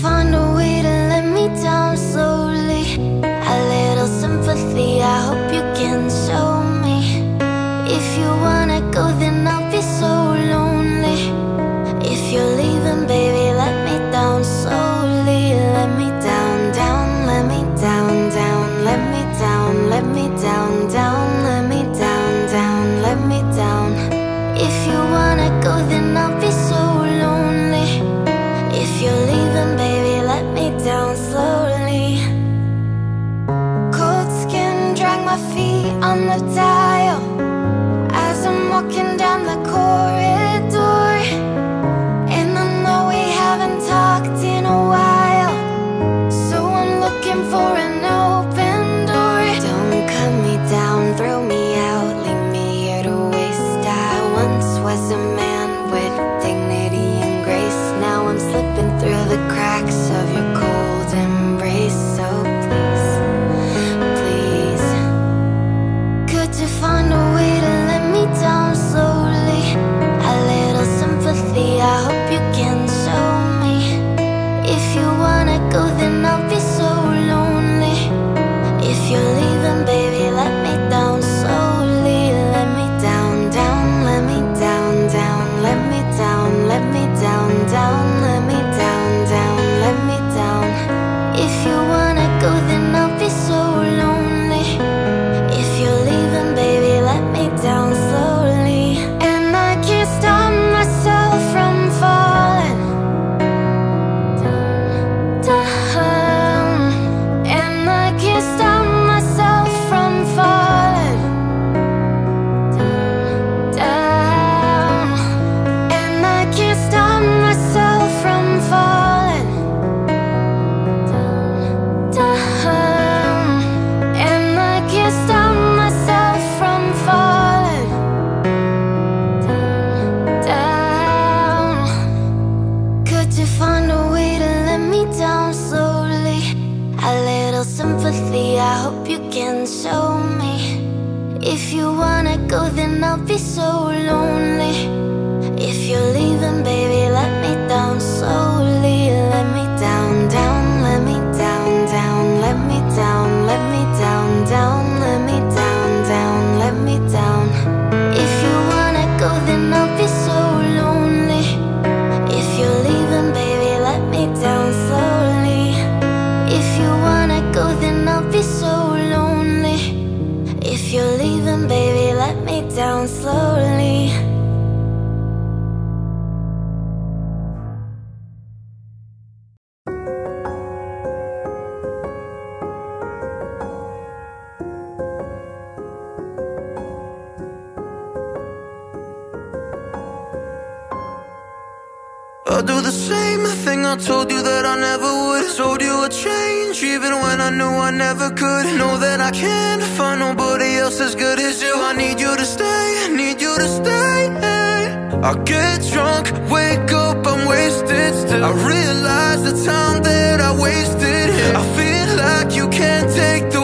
find a way to let me down. nobody else as good as you. I need you to stay, need you to stay. I get drunk, wake up, I'm wasted still. I realize the time that I wasted. I feel like you can't take the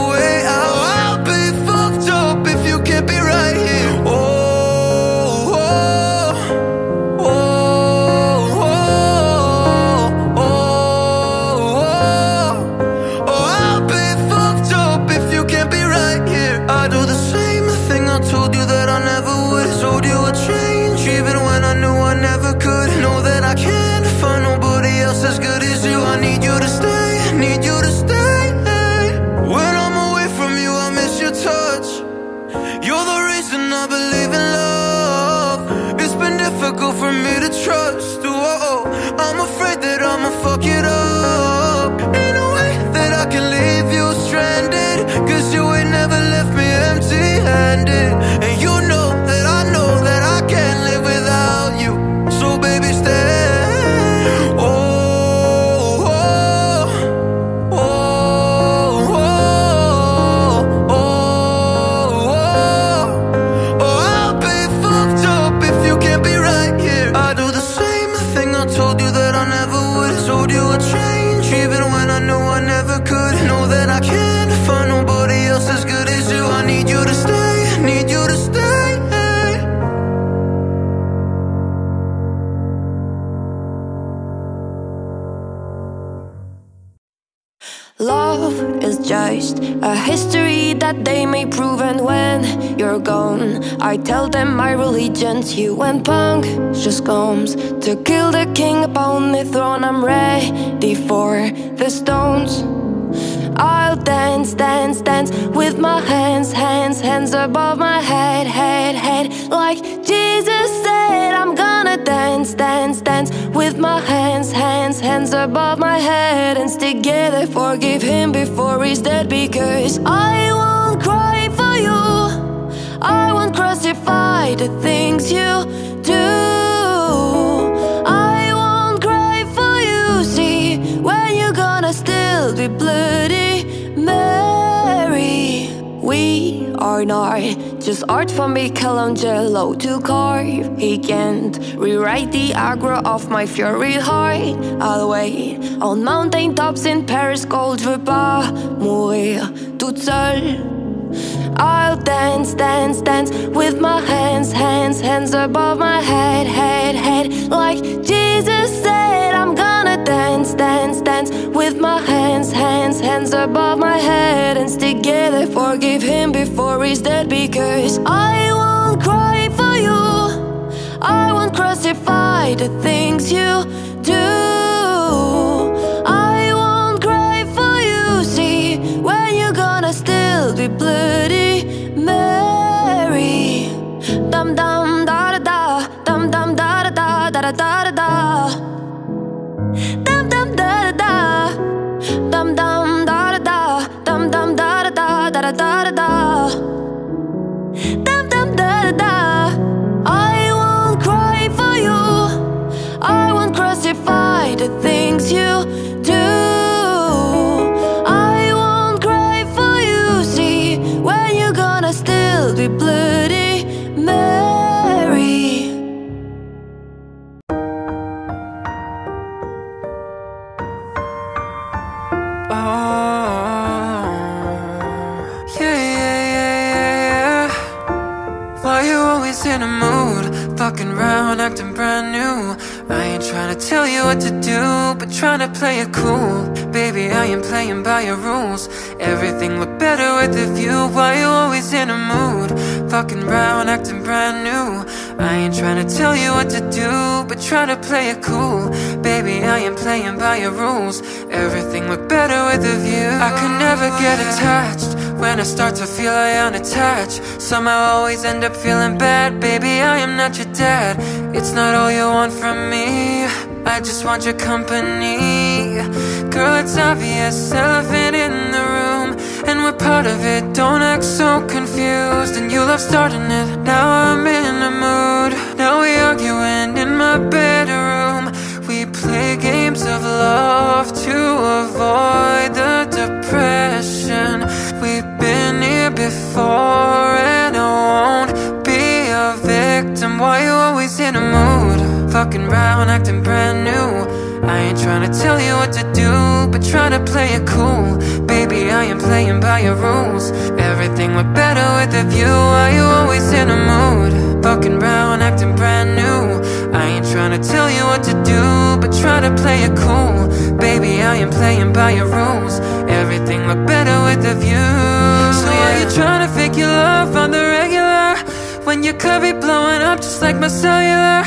I tell them my religion's you. and punk just comes to kill the king upon the throne, I'm ready for the stones. I'll dance, dance, dance with my hands, hands, hands above my head, head, head, like Jesus said. I'm gonna dance, dance, dance with my hands, hands, hands above my head, and stick together forgive him before he's dead because I won't cry won't crucify the things you do. will be bloody Mary. We are not just art from Michelangelo to carve. He can't rewrite the aggro of my fury heart. I'll wait on mountain tops in Paris, mourir toute seule. I'll dance, dance, dance with my hands, hands, hands above my head, head, head. Like Jesus said, I'm gonna dance, dance, dance with my hands, hands, hands above my head. And together forgive him before he's dead because I won't cry for you. I won't crucify the things you yeah, yeah, yeah, yeah. Why you always in a mood? Fucking round, acting brand new. I ain't trying to tell you what to do, but trying to play it cool. Baby, I am playing by your rules. Everything look better with a view. Why you always in a mood? Fucking round, acting brand new. I ain't trying to tell you what to do, but try to play it cool. Baby, I am playing by your rules. Everything look better with a view. I can never get attached. When I start to feel I unattached Somehow I always end up feeling bad Baby, I am not your dad It's not all you want from me I just want your company Girl, it's obvious, elephant in And we're part of it, don't act so confused. And you love starting it, now I'm in a mood. Now we arguing in my bedroom. We play games of love to avoid the depression. We've been here before and I won't be a victim. Why you always in a mood? Fucking around, acting brand new trying to tell you what to do, but trying to play it cool. Baby, I am playing by your rules. Everything look better with a view. Why you always in a mood? Fucking around, acting brand new. I ain't trying to tell you what to do, but try to play it cool. Baby, I am playing by your rules. Everything look better with a view. So oh, why you trying to fake your love on the? When you could be blowing up just like my cellular.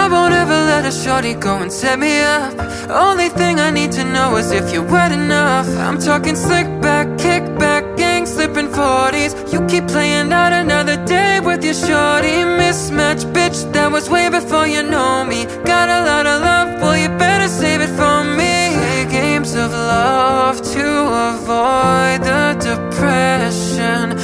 I won't ever let a shorty go and set me up. Only thing I need to know is if you're wet enough. I'm talking slick back, kick back, gang slipping 40s You keep playing out another day with your shorty. Mismatch, bitch, that was way before you know me. Got a lot of love, well you better save it for me. Play games of love to avoid the depression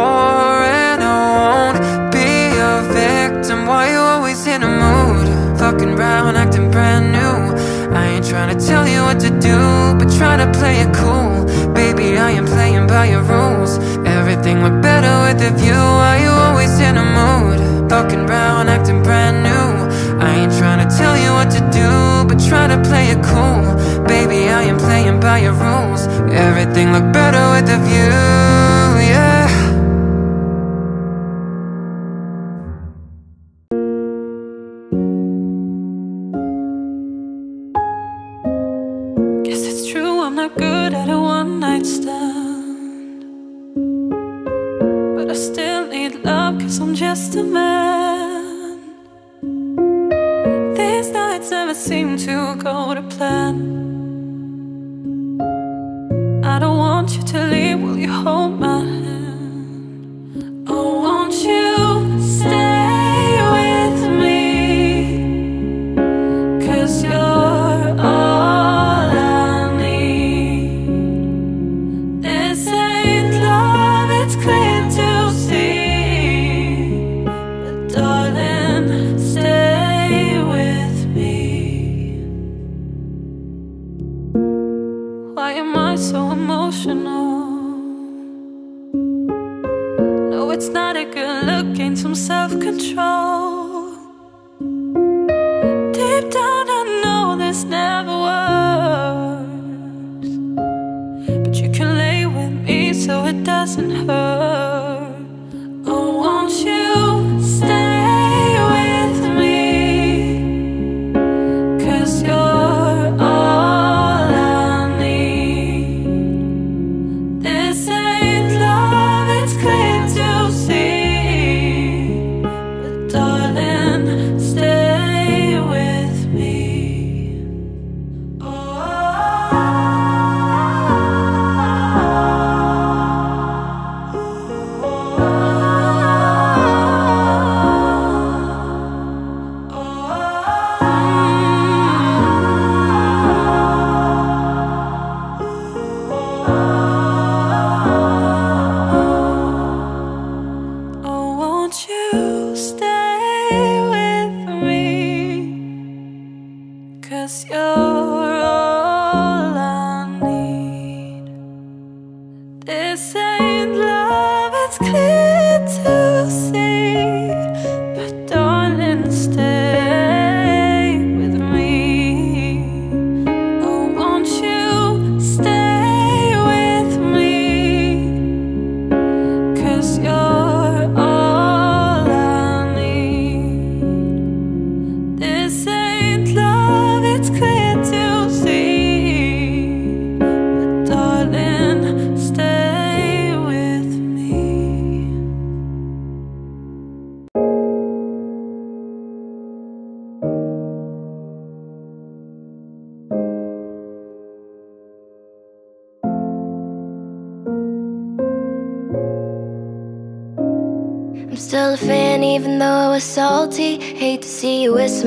before and I won't be a victim. Why you always in a mood? Fucking around, acting brand new. I ain't trying to tell you what to do But try to play it cool. Baby, I am playing by your rules. Everything look better with a view. Why you always in a mood? Fucking around, acting brand new. I ain't trying to tell you what to do But try to play it cool. Baby, I am playing by your rules. Everything look better with a view, a man. These nights never seem to go to plan. I don't want you to leave, will you hold my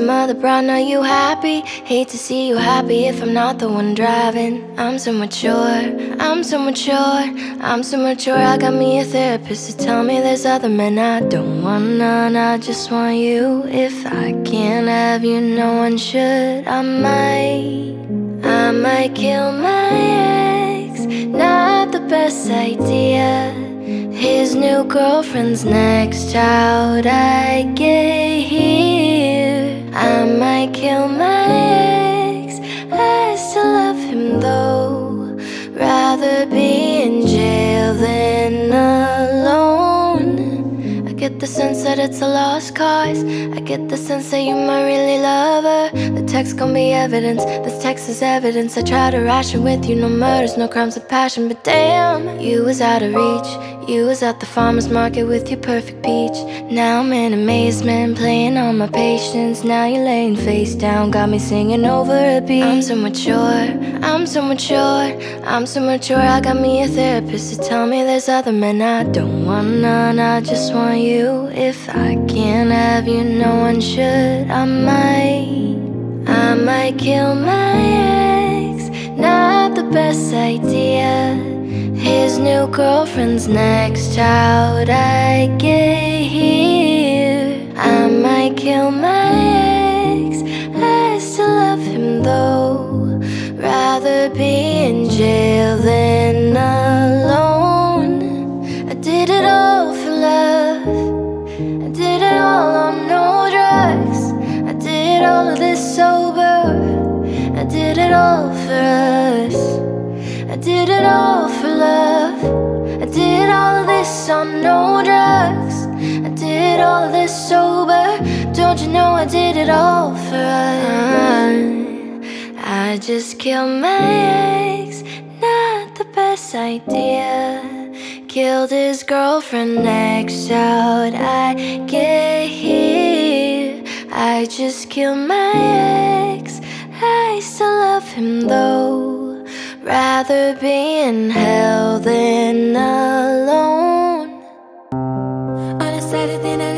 see you with some other broad, know you happy. Hate to see you happy if I'm not the one driving. I'm so mature, I'm so mature, I'm so mature. I got me a therapist to tell me there's other men I don't want none. I just want you. If I can't have you, no one should. I might, I might kill my ex. Not the best idea. His new girlfriend's next child I here I might kill my ex I still love him though. Rather be in jail than alone. I get the sense that it's a lost cause. I get the sense that you might really love her text gon' be evidence. This text is evidence. I try to ration with you No murders, no crimes of passion. But damn, you was out of reach. You was at the farmer's market with your perfect peach. Now I'm in amazement Playing on my patience. Now you're laying face down Got me singing over a beat. I'm so mature I'm so mature I'm so mature. I got me a therapist to tell me there's other men I don't want none. I just want you. If I can't have you no one should. I might I might kill my ex Not the best idea. His new girlfriend's next child I get here. I might kill my ex I still love him though. Rather be in jail than alone. I did it all for love. I did it all on no drugs. I did all of this sober. I did it all for us. I did it all for love. I did all this on no drugs. I did all this sober. Don't you know I did it all for us? I just killed my ex, not the best idea. Killed his girlfriend next out. I get here. I just killed my ex. I still love him though. Rather be in hell than alone. On a Saturday night.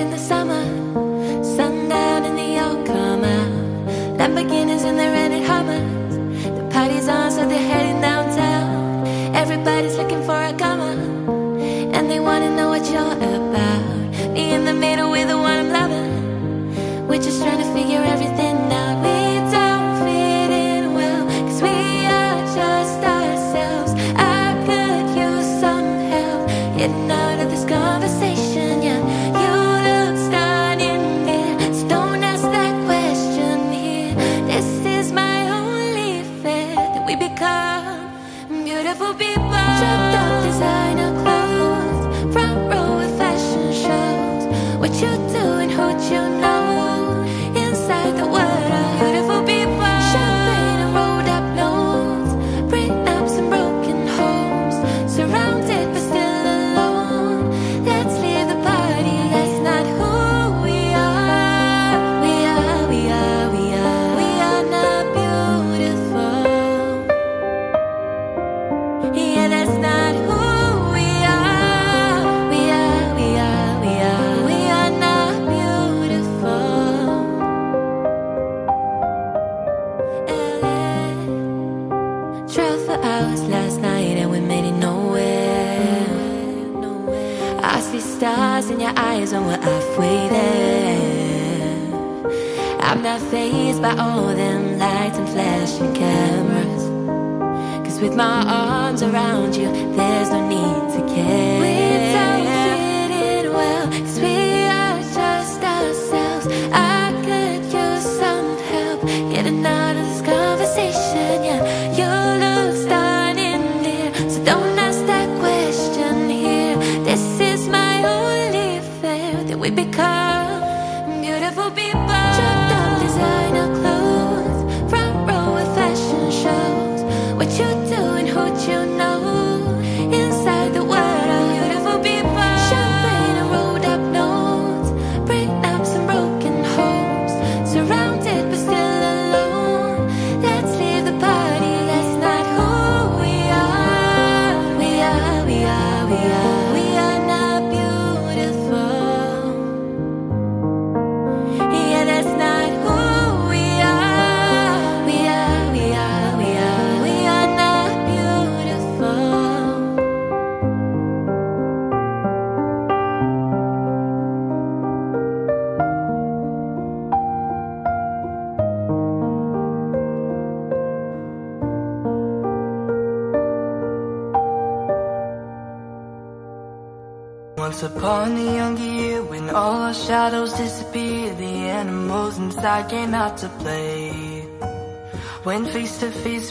We're just trying to figure everything your eyes on what I've waited. I'm not phased by all them lights and flashing cameras. Cause with my arms around you, there's no need to care.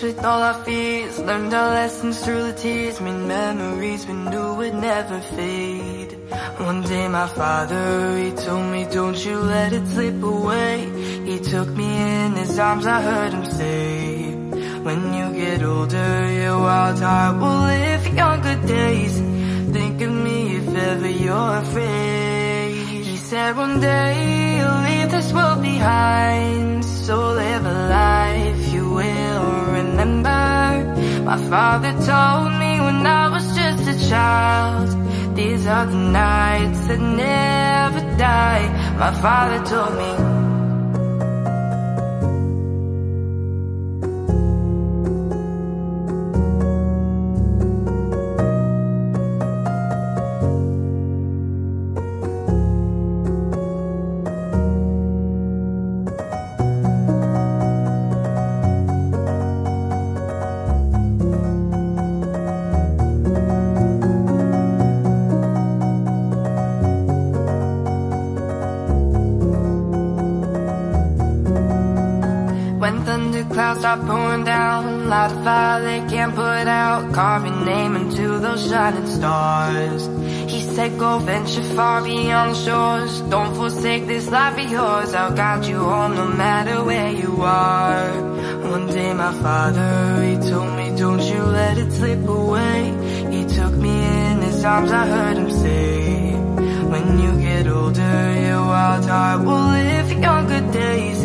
with all our fears. Learned our lessons through the tears. Made memories we knew would never fade. One day my father, he told me Don't you let it slip away. He took me in his arms, I heard him say When you get older, your wild heart will live younger days. Think of me if ever you're afraid. He said one day father told me when I was just a child These are the nights that never die. My father told me thunderclouds start pouring down. Light a fire they can't put out. Carve your name into those shining stars. He said go venture far beyond the shores. Don't forsake this life of yours. I'll guide you home no matter where you are. One day my father, he told me Don't you let it slip away. He took me in his arms, I heard him say When you get older, your wild heart will live your good days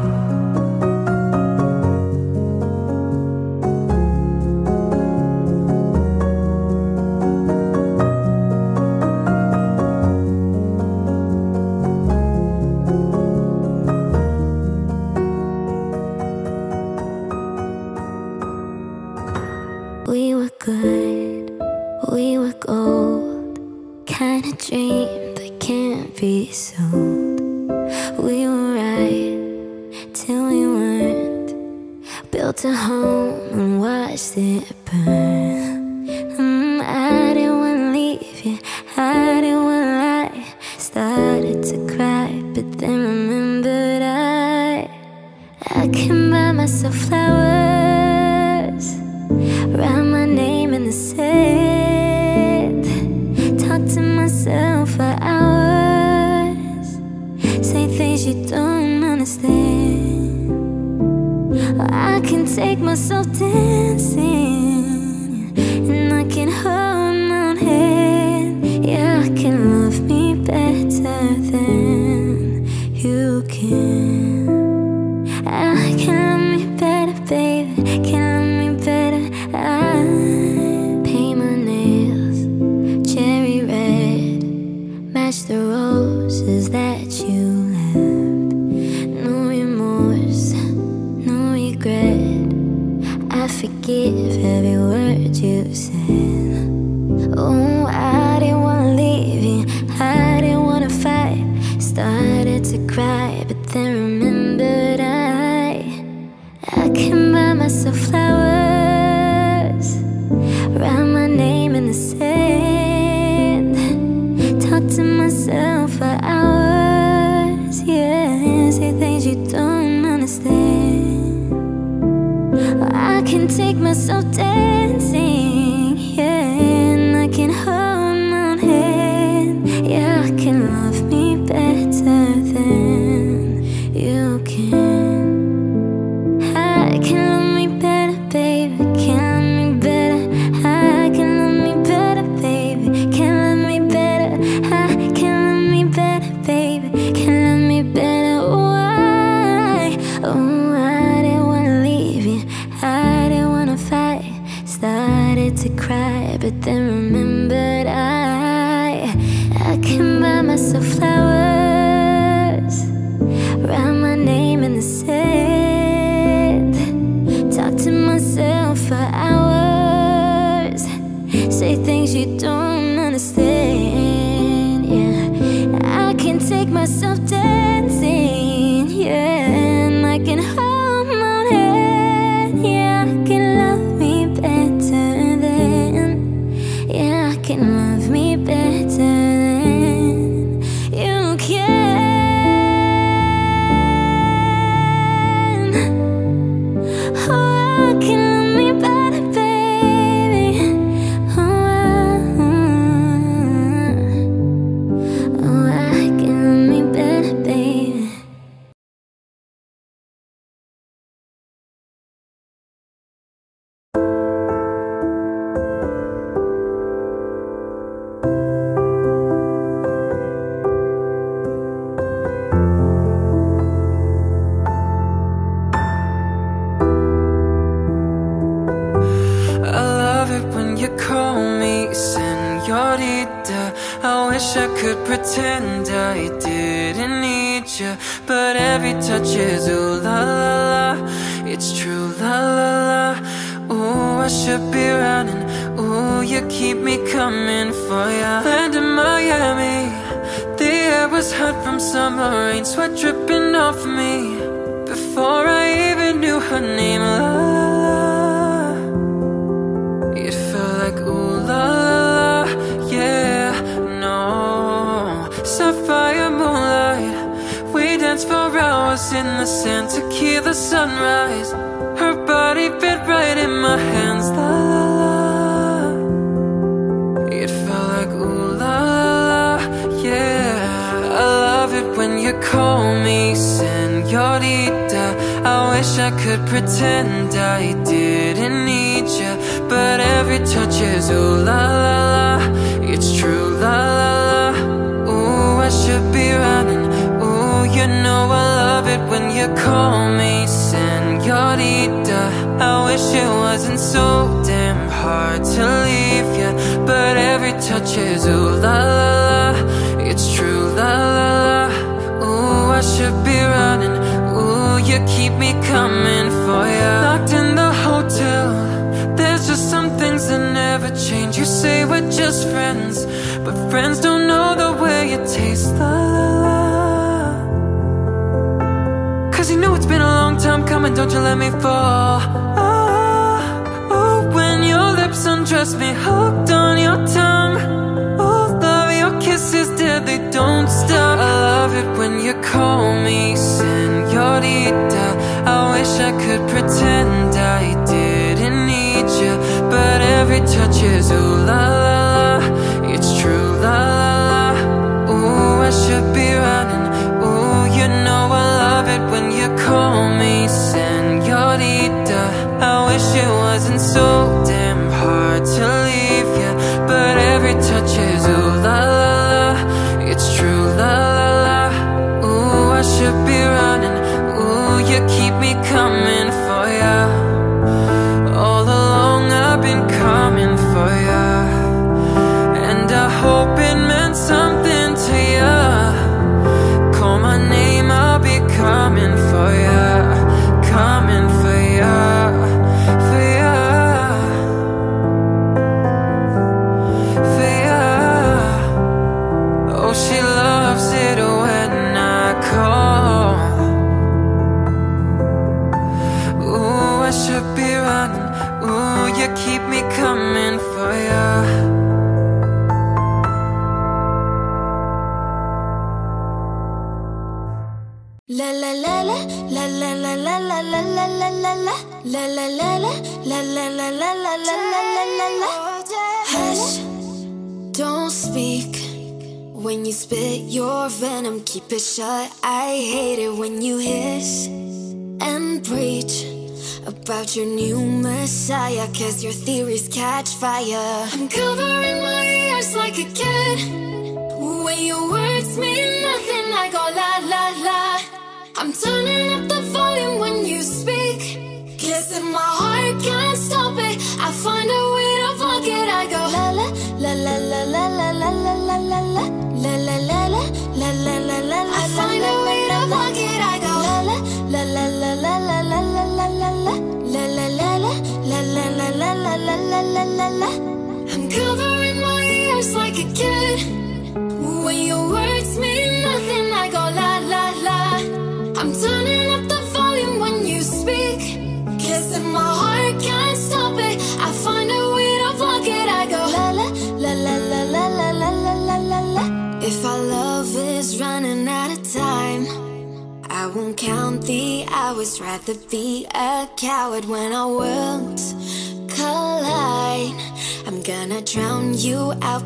keep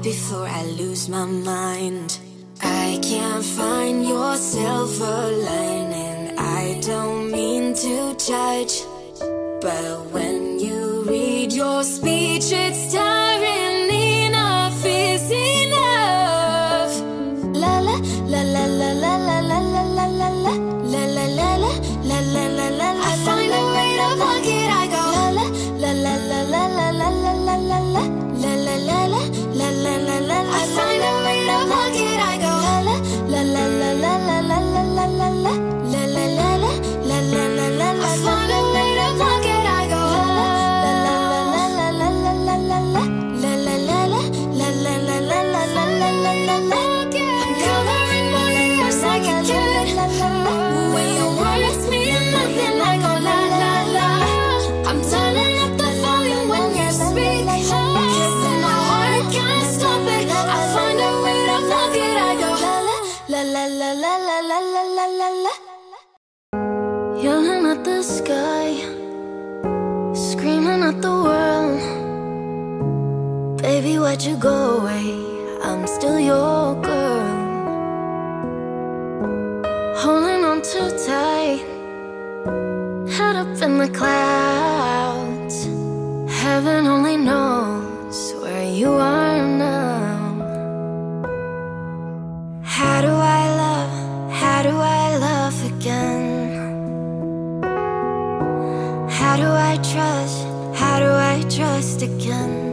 before I lose my mind. again.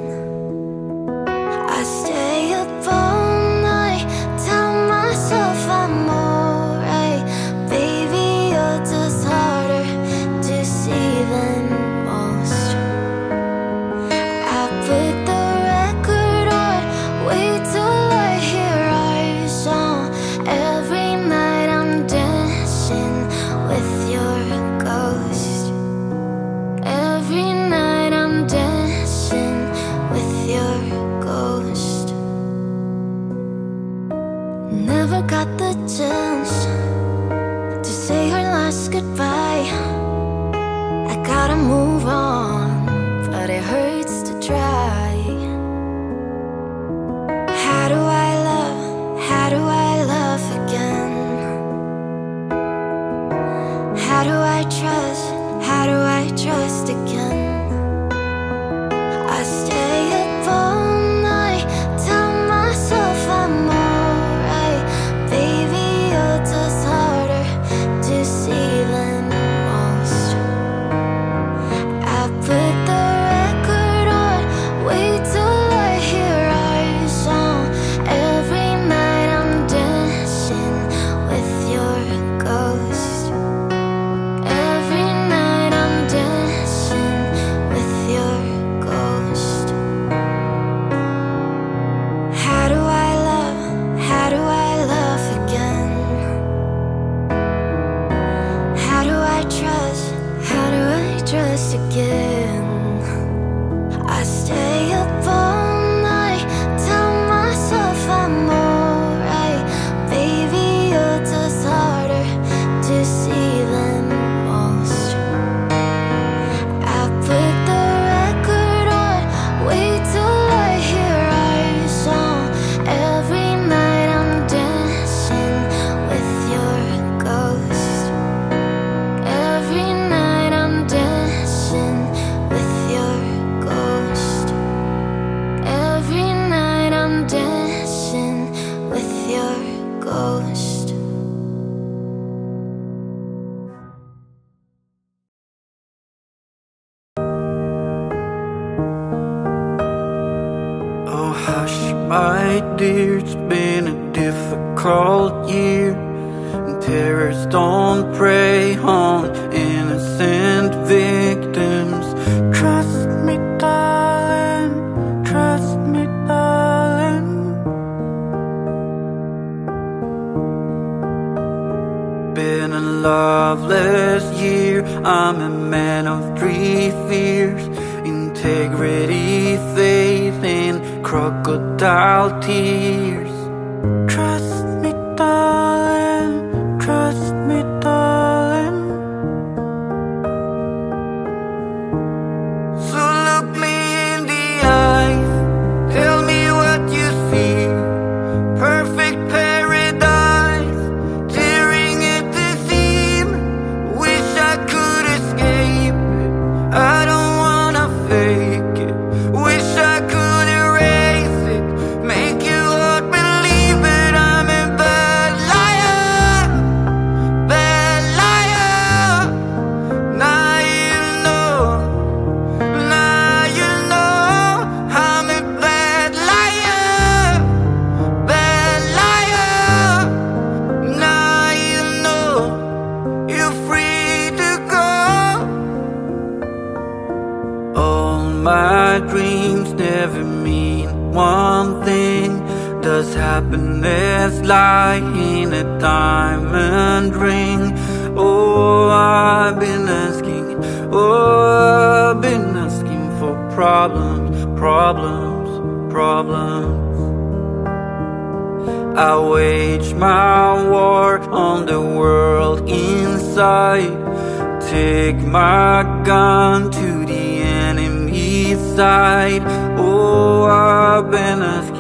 happiness like in a diamond ring. Oh, I've been asking, oh, I've been asking for problems, problems, problems. I wage my war on the world inside. Take my gun to the enemy's side. Oh, I've been asking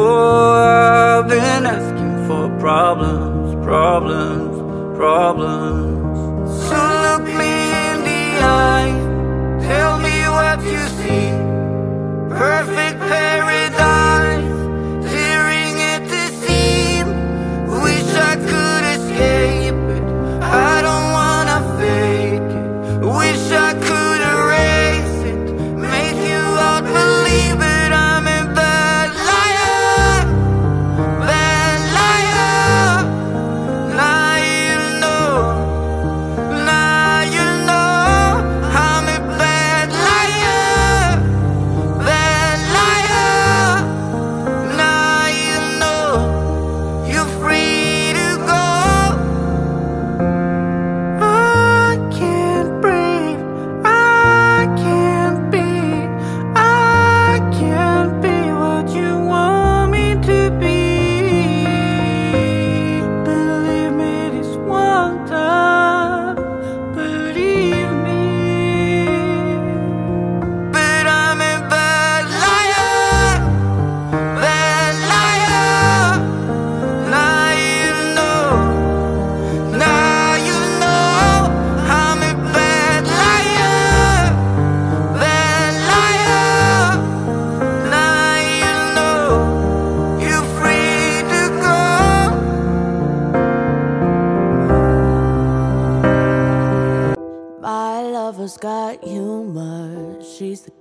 oh, I've been asking for problems, problems, problems. So look me in the eye Tell me what you see. Perfect paradise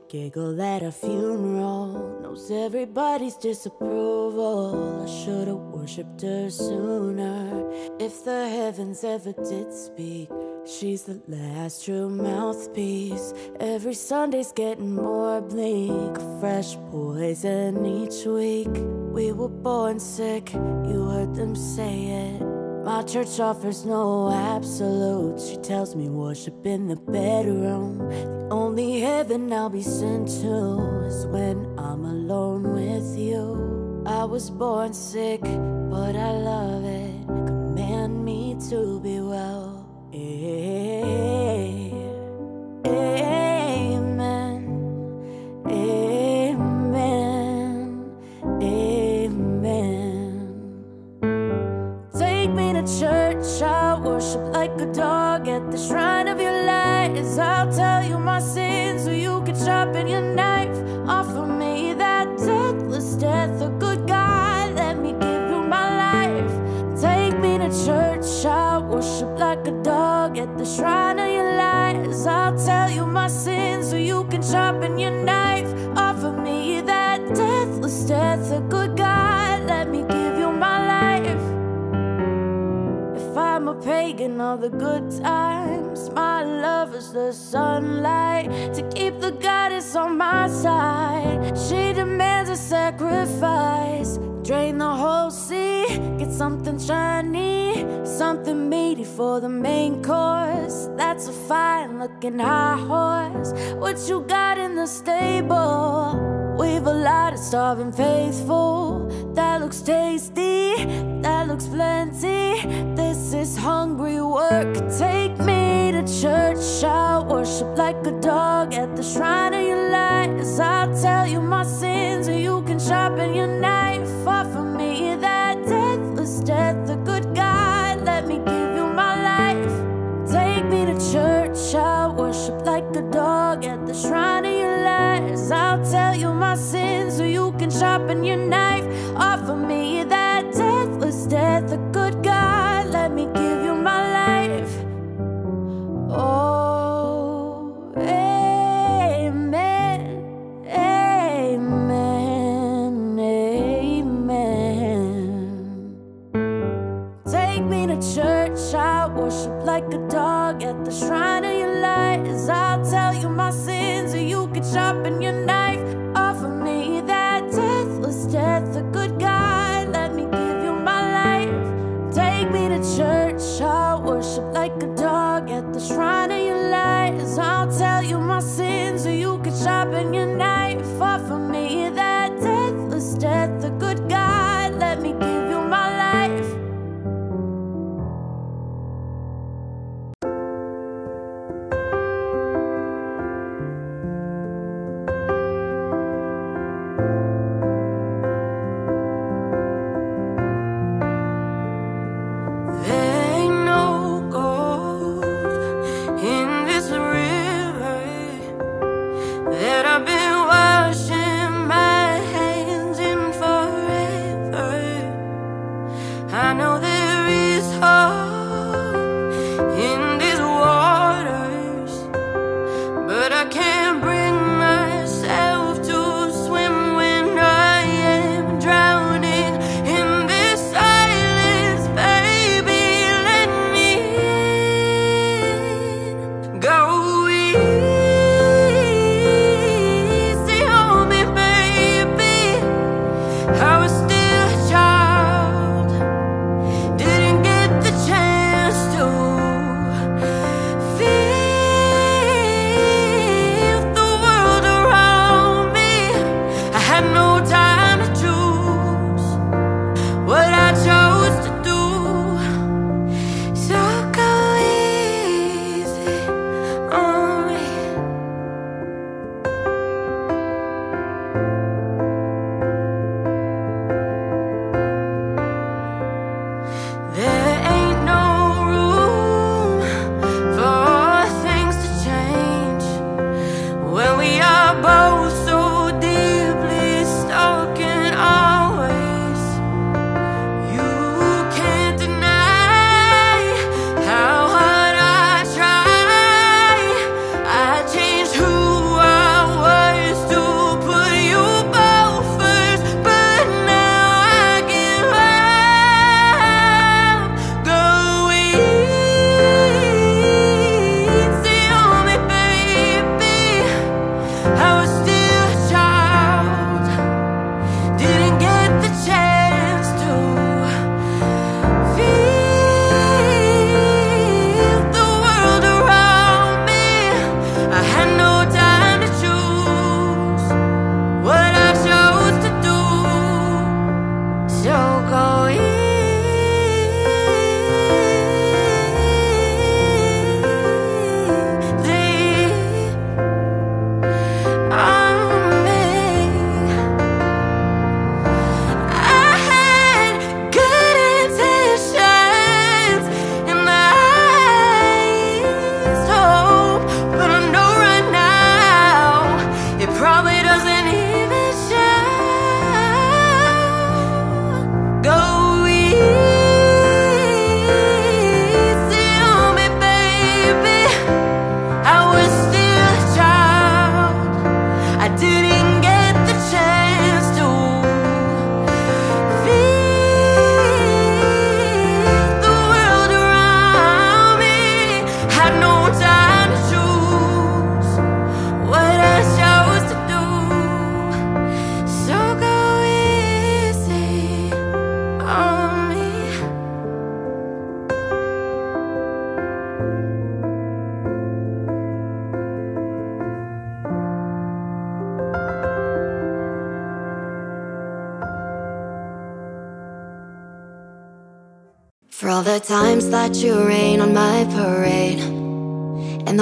giggle at a funeral. Knows everybody's disapproval. I should've worshipped her sooner. If the heavens ever did speak, she's the last true mouthpiece. Every Sunday's getting more bleak. Fresh poison each week. We were born sick, you heard them say it. My church offers no absolutes. She tells me worship in the bedroom. The only heaven I'll be sent to is when I'm alone with you. I was born sick, but I love it. Command me to be well. Eh, Amen. I'll worship like a dog at the shrine of your lies. I'll tell you my sins so you can sharpen your knife. Offer me that deathless death, a good God, let me give you my life. Take me to church, I'll worship like a dog at the shrine of your lies. I'll tell you my sins so you can sharpen your knife. Offer me that deathless death, a good God, a pagan of the good times, my love is the sunlight to keep the goddess on my side. She demands a sacrifice. Drain the whole sea, get something shiny, something meaty for the main course. That's a fine looking high horse. What you got in the stable? We've a lot of starving faithful. That looks tasty, that looks plenty. This is hungry work. Take me to church. I'll worship like a dog at the shrine of your lies. I'll tell you my sins, so you can sharpen your knife. Offer me that deathless death, a good God. Let me give you my life. Take me to church, I'll worship like a dog at the shrine lies. I'll tell you my sins so you can sharpen your knife. Offer me that deathless death, a good God. Let me give you my life. Oh, amen, amen, amen. Take me to church, I'll worship like a dog at the shrine of your lies. I'll tell you my sins so you sharpen your knife. Offer me that deathless death, a good God. Let me give you my life. Take me to church, I'll worship like a dog at the shrine of your lies. I'll tell you my sins so you can sharpen your knife. Offer me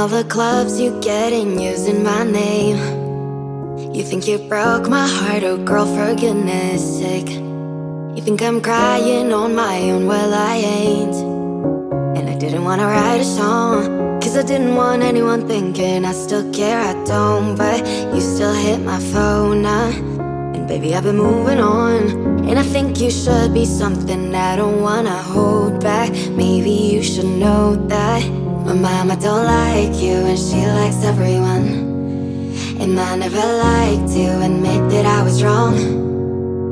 all the clubs you get in using my name You think you broke my heart, oh girl, for goodness sake You think I'm crying on my own, well I ain't And I didn't wanna write a song Cause I didn't want anyone thinking I still care, I don't But you still hit my phone, uh, and baby, I've been moving on. And I think you should be something I don't wanna hold back. Maybe you should know that. My mama don't like you, and she likes everyone. And I never liked to admit that I was wrong.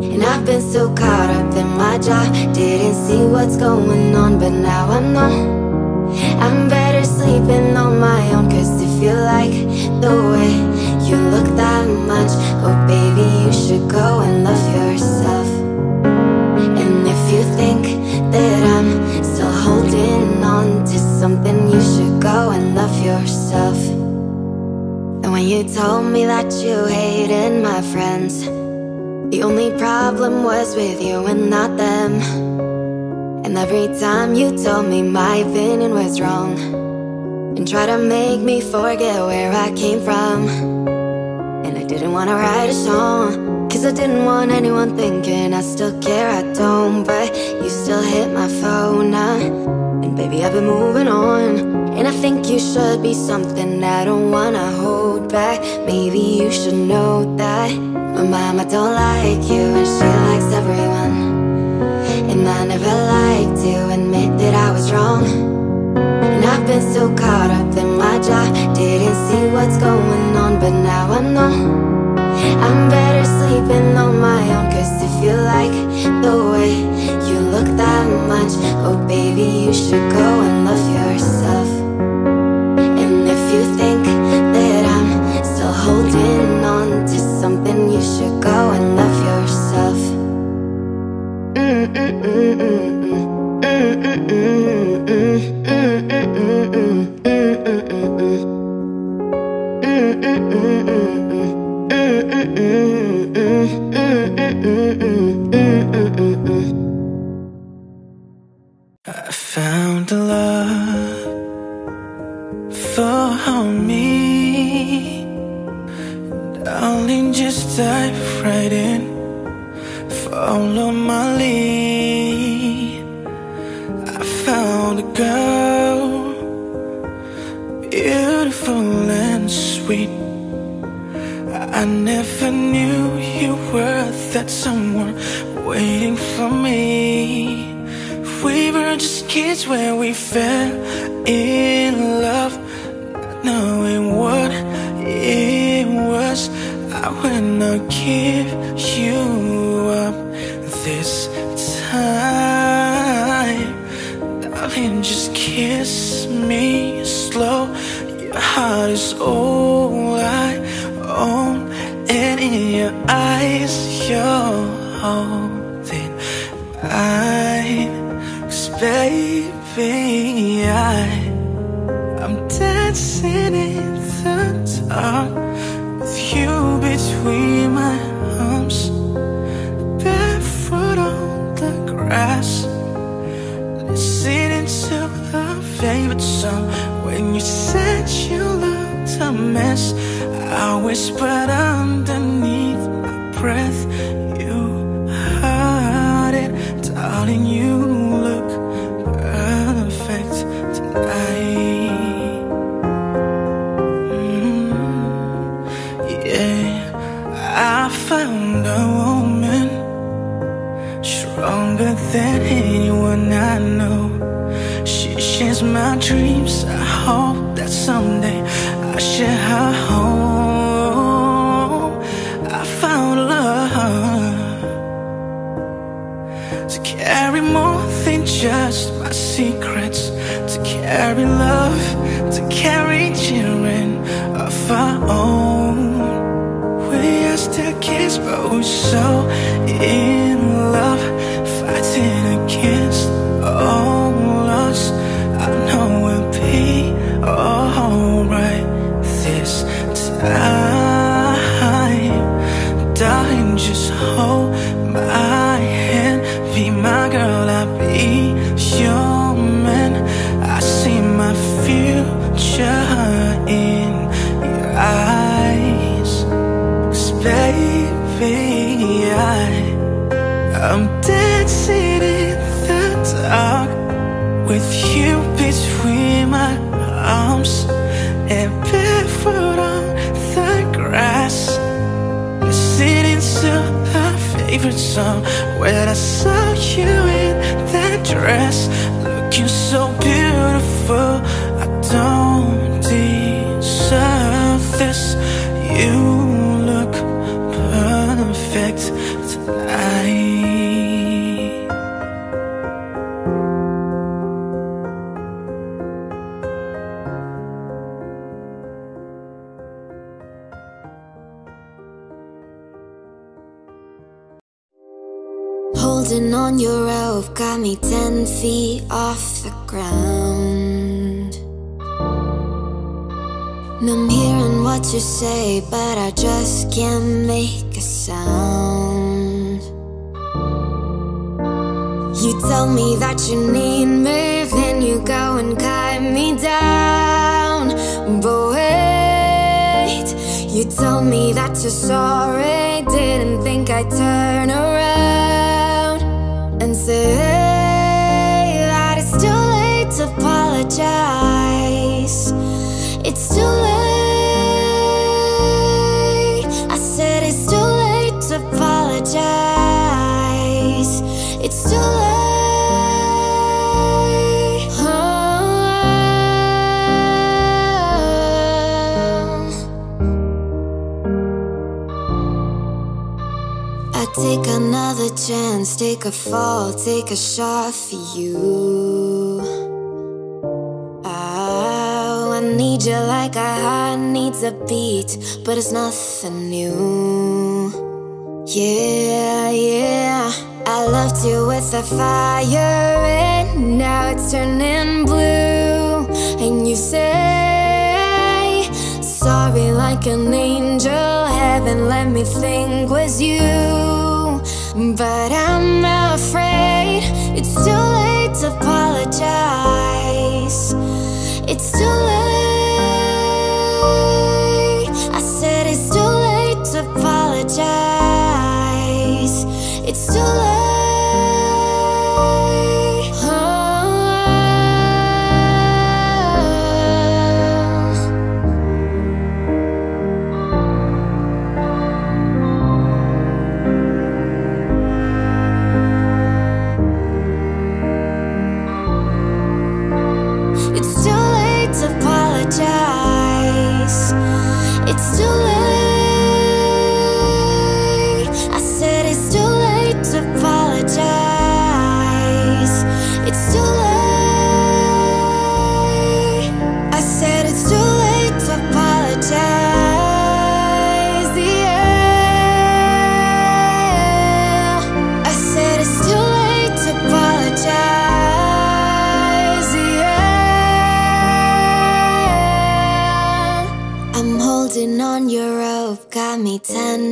And I've been so caught up in my job, didn't see what's going on, but now I know. I'm better sleeping on my own Cause if you like the way you look that much Oh baby, you should go and love yourself And if you think that I'm still holding on to something You should go and love yourself. And when you told me that you hated my friends The only problem was with you and not them. And every time you told me my opinion was wrong And try to make me forget where I came from. And I didn't wanna write a song Cause I didn't want anyone thinking I still care, I don't. But you still hit my phone, And baby, I've been moving on. And I think you should be something I don't wanna hold back. Maybe you should know that My mama don't like you and she likes everyone. And I never liked to admit that I was wrong. And I've been so caught up in my job Didn't see what's going on, but now I know. I'm better sleeping on my own Cause if you like the way look that much. Oh baby, you should go and love yourself. And if you think that I'm still holding on to something You should go and love yourself. Mm -mm -mm found a love for me. Darling, just dive right in. Follow my kids when we fell you tell me that you're sorry, didn't think I'd turn around and say that it's too late to apologize. It's too late. Take a fall, take a shot for you. Oh, I need you like a heart needs a beat, but it's nothing new. Yeah, yeah. I loved you with a fire, and now it's turning blue. And you say sorry like an angel. Heaven let me think was you. But I'm afraid it's too late to apologize. It's too late. I said it's too late to apologize. It's too late.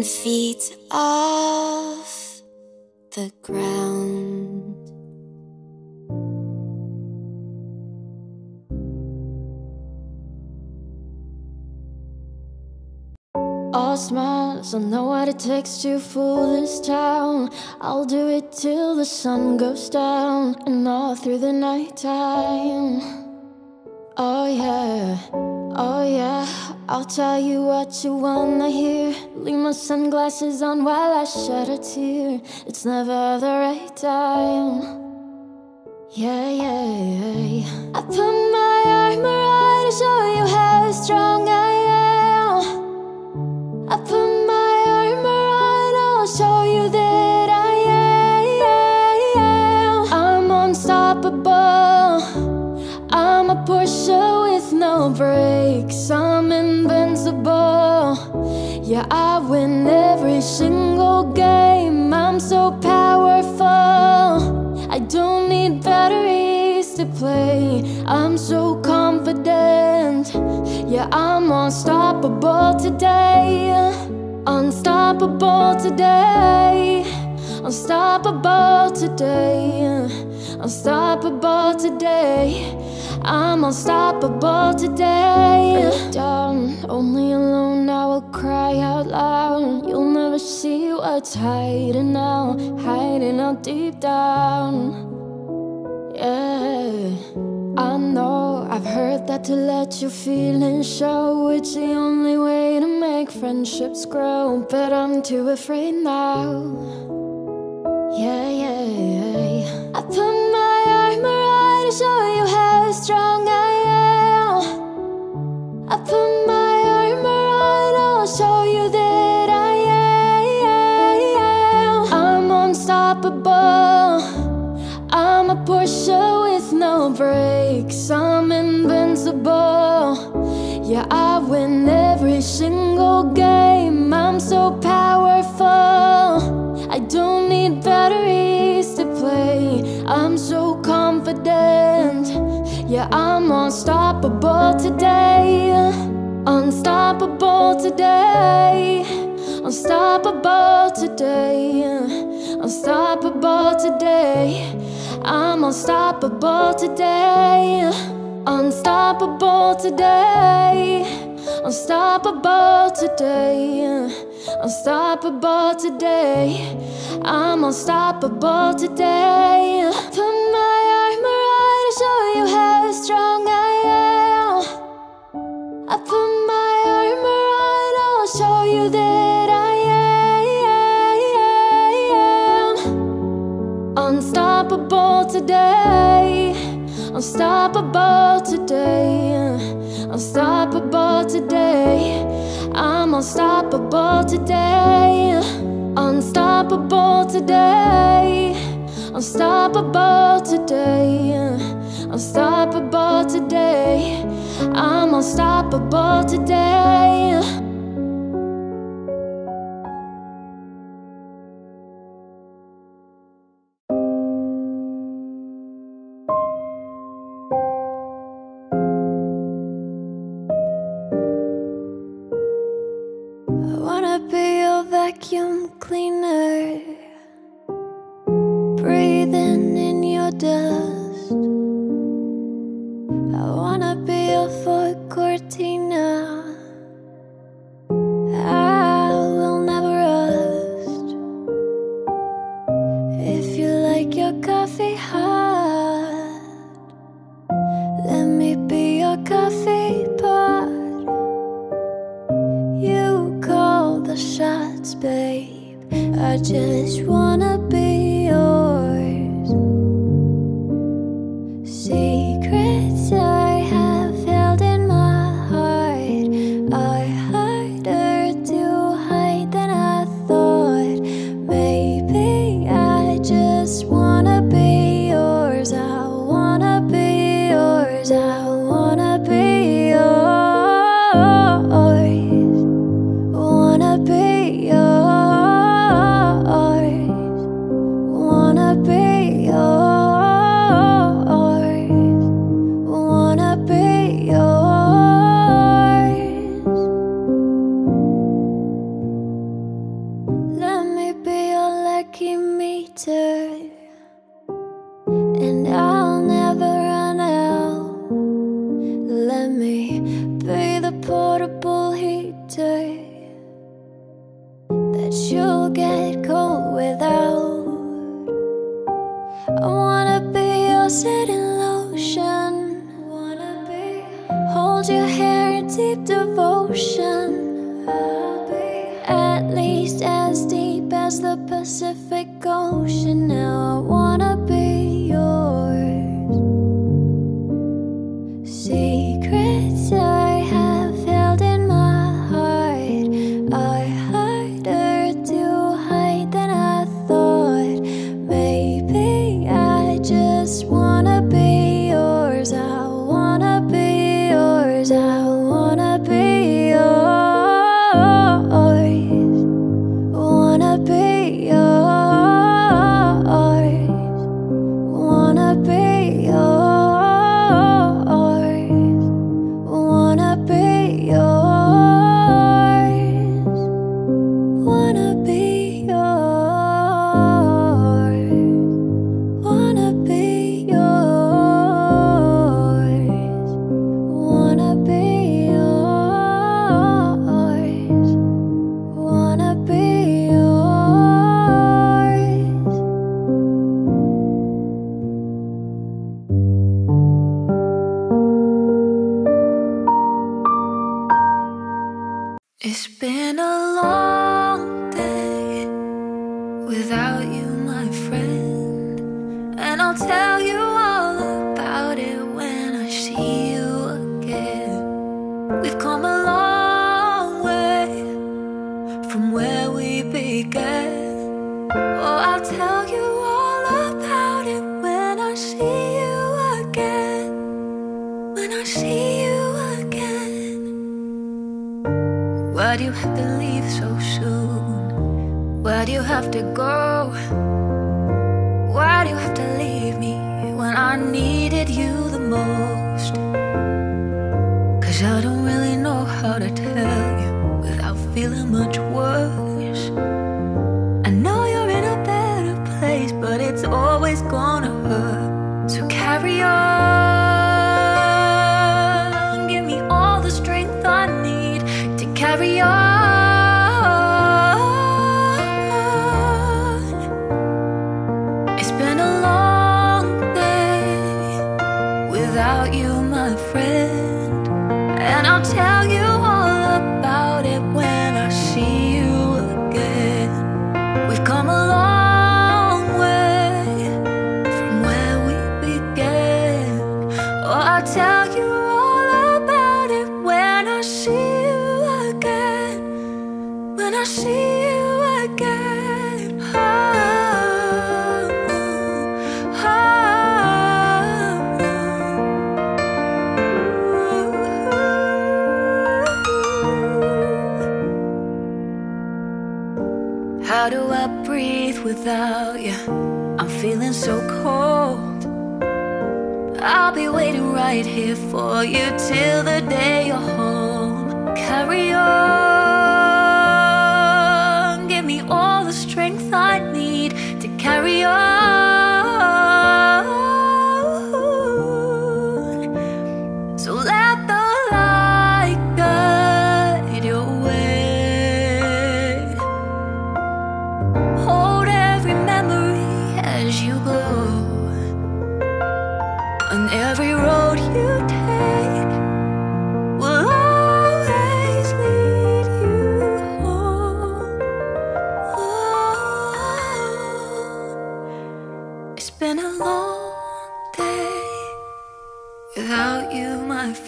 Feet off the ground. All smiles, I know what it takes to fool this town. I'll do it till the sun goes down and all through the night time. Oh yeah, oh yeah, I'll tell you what you wanna hear. Leave my sunglasses on while I shed a tear. It's never the right time. Yeah, yeah, yeah. I put my armor on to show you how strong I am. I put my armor on, I'll show you that no brakes. I'm invincible. Yeah, I win every single game. I'm so powerful. I don't need batteries to play. I'm so confident. Yeah, I'm unstoppable today. Unstoppable today. Unstoppable today. Unstoppable today. I'm unstoppable today. Down, only alone, I will cry out loud. You'll never see what's hiding out, hiding out deep down. Yeah, I know I've heard that to let your feelings show. It's the only way to make friendships grow. But I'm too afraid now. Yeah, yeah. Strong I am. I put I'm unstoppable today. Unstoppable today. Unstoppable today. Unstoppable today. I'm unstoppable today. Unstoppable today. Unstoppable today. Unstoppable today. I'm unstoppable today. Strong I am. I put my armor on, I'll show you that I am. Unstoppable today. Unstoppable today. Unstoppable today. I'm unstoppable today. Unstoppable today. unstoppable today. Unstoppable today. I'm unstoppable today. The Pacific Ocean.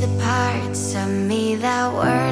the parts of me that were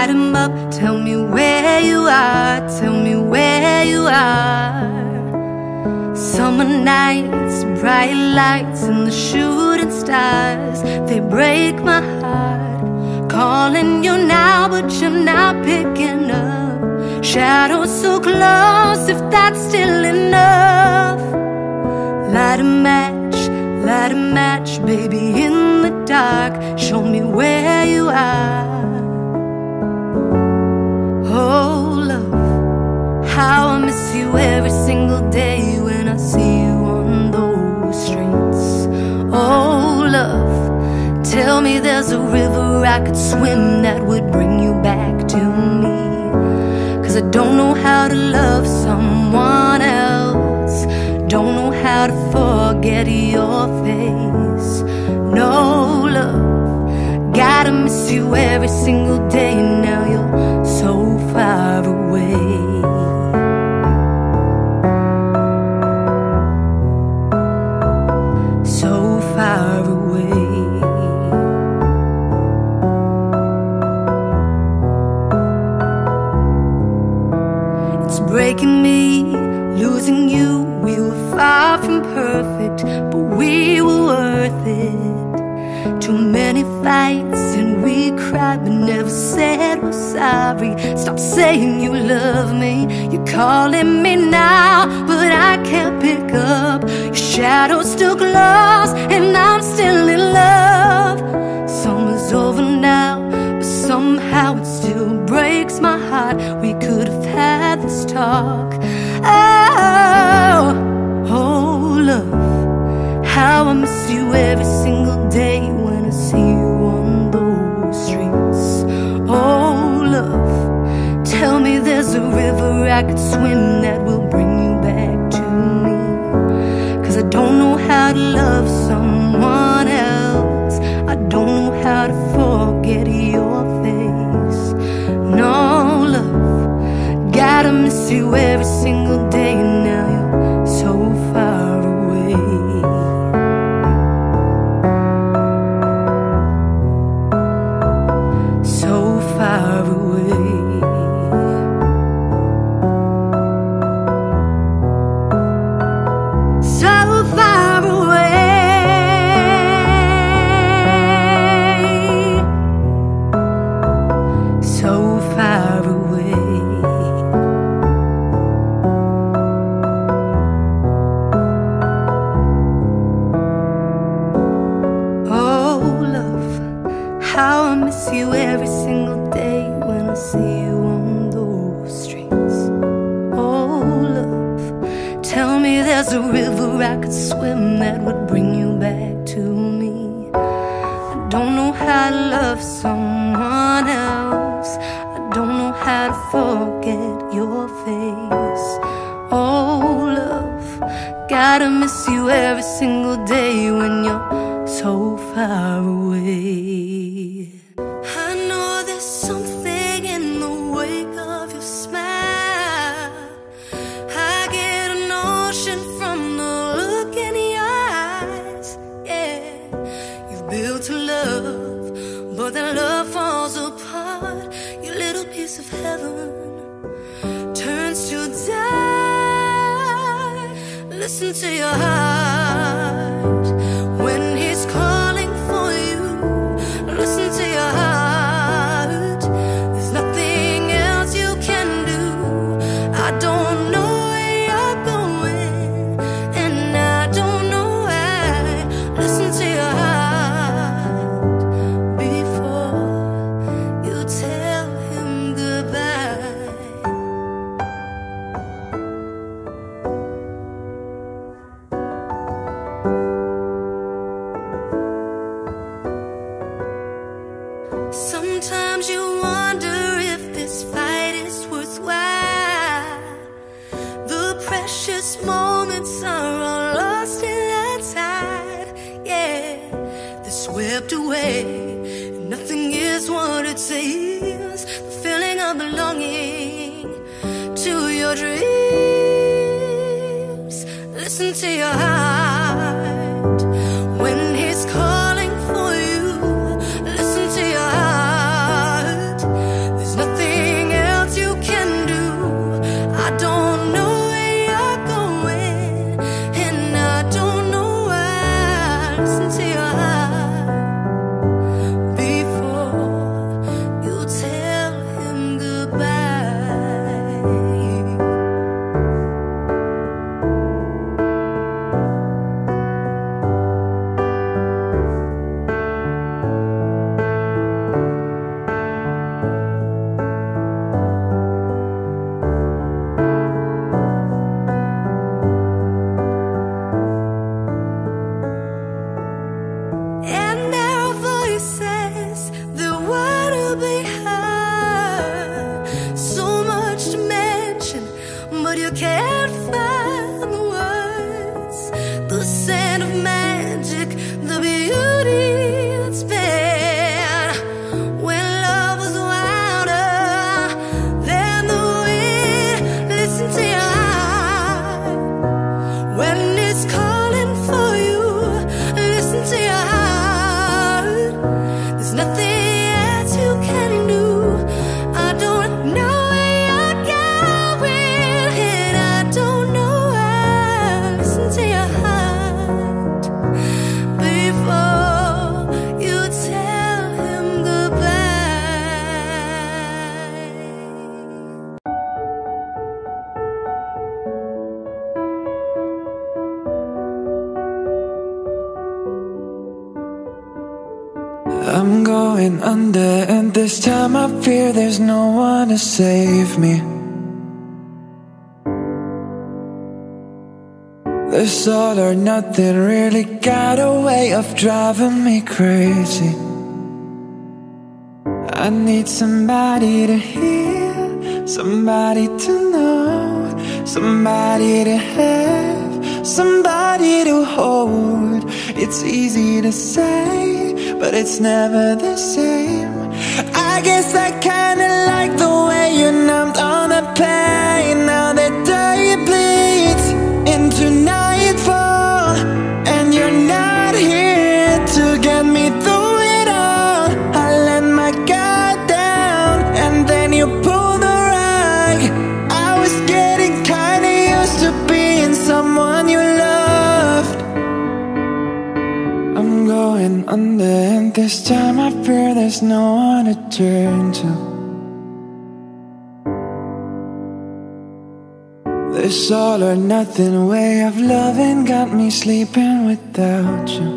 light 'em up. Tell me where you are, tell me where you are. Summer nights, bright lights, and the shooting stars, they break my heart. Calling you now, but you're not picking up. Shadows so close, if that's still enough. Light a match, light a match, baby, in the dark. Show me where you are. How I miss you every single day when I see you on those streets. Oh, love, tell me there's a river I could swim that would bring you back to me. Cause I don't know how to love someone else. Don't know how to forget your face. No love, gotta miss you every single day. Now you're so far away. Saying you love me. You're calling me now, but I can't pick up. Your shadow's still close, and I'm still in love. Summer's over now, but somehow it still breaks my heart. We could have had this talk. Oh, oh, love, how I miss you every I could swim that will bring you back to me. Cause I don't know how to love someone else. I don't know how to forget your face. No love, gotta miss you every single But then love falls apart. Your little piece of heaven turns to dust. Listen to your heart. nothing really got a way of driving me crazy. I need somebody to hear, somebody to know Somebody to have, somebody to hold. It's easy to say, but it's never the same. I guess I can't under. And this time I fear there's no one to turn to. This all or nothing way of loving Got me sleeping without you.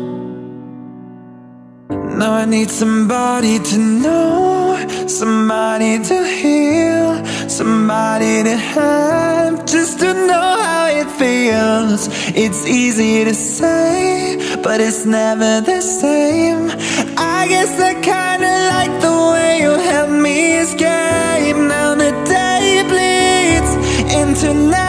Now I need somebody to know. Somebody to heal Somebody to have Just to know how it feels. It's easy to say But it's never the same. I guess I kinda like the way you help me escape. Now the day bleeds into night.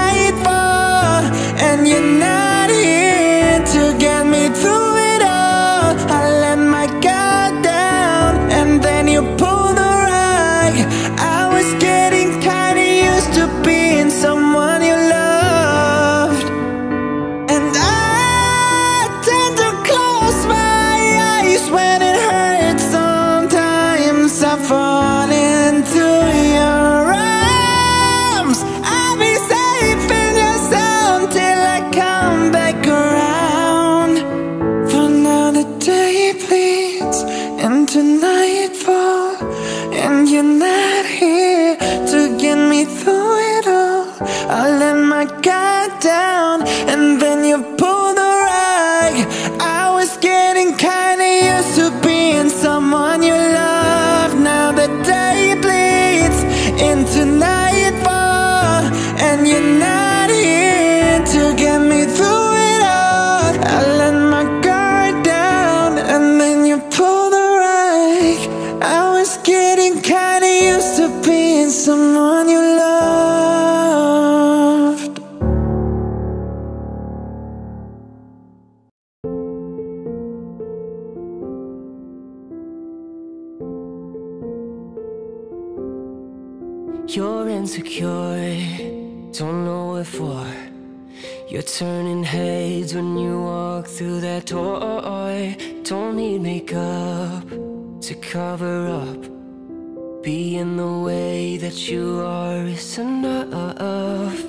That door. Don't need makeup to cover up. Being the way that you are is enough.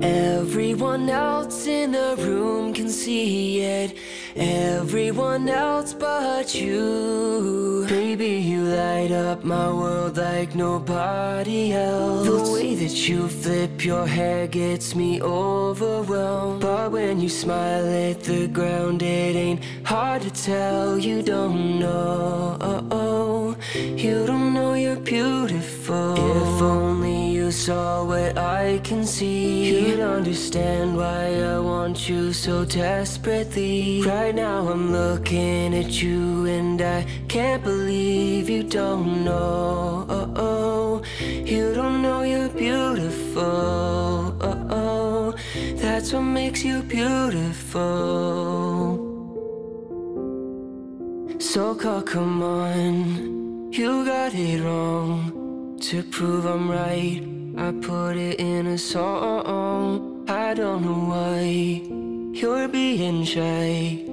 Everyone else in the room can see it. Everyone else but you. Baby, you light up my world like nobody else. The way that you flip your hair gets me overwhelmed. But when you smile at the ground, it ain't hard to tell. You don't know. You don't know you're beautiful. If only saw what I can see, you'd understand why I want you so desperately. Right now I'm looking at you and I can't believe you don't know. oh, oh. You don't know you're beautiful. oh, oh. That's what makes you beautiful. So call, come on, you got it wrong. To prove I'm right, I put it in a song. I don't know why you're being shy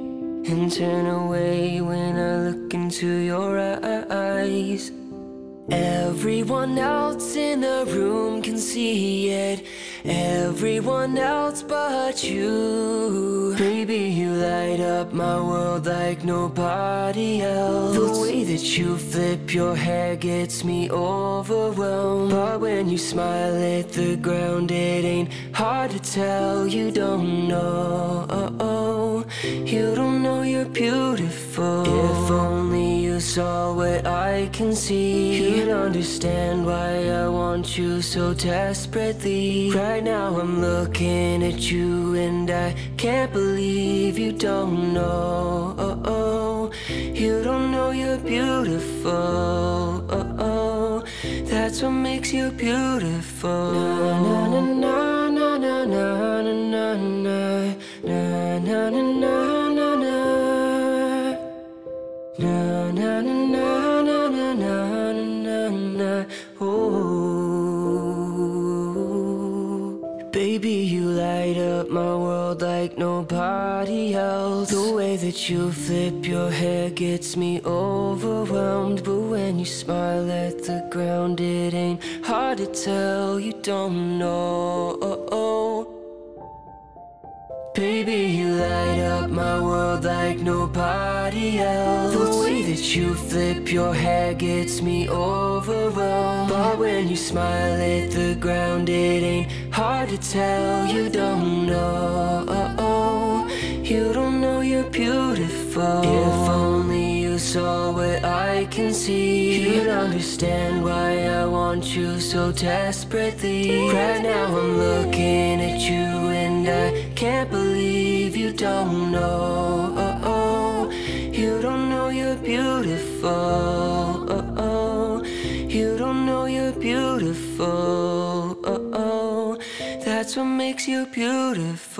and turn away when I look into your eyes. Everyone else in the room can see it. Everyone else but you. Baby, you light up my world like nobody else. You flip your hair gets me overwhelmed. But when you smile at the ground, it ain't hard to tell. You don't know-oh You don't know you're beautiful. If only you saw what I can see, you'd understand why I want you so desperately. Right now I'm looking at you and I can't believe you don't know. You don't know you're beautiful. Oh, oh. That's what makes you beautiful. Na na na na na na na na na na na na na. That you flip your hair gets me overwhelmed. But when you smile at the ground, it ain't hard to tell. You don't know. Baby, you light up my world like nobody else. The way that you flip your hair gets me overwhelmed. But when you smile at the ground, it ain't hard to tell. You don't know. You don't know you're beautiful. If only you saw what I can see, you'd understand why I want you so desperately. Right now I'm looking at you and I can't believe you don't know. Oh, oh. You don't know you're beautiful. oh You don't know you're beautiful. Oh, oh. That's what makes you beautiful.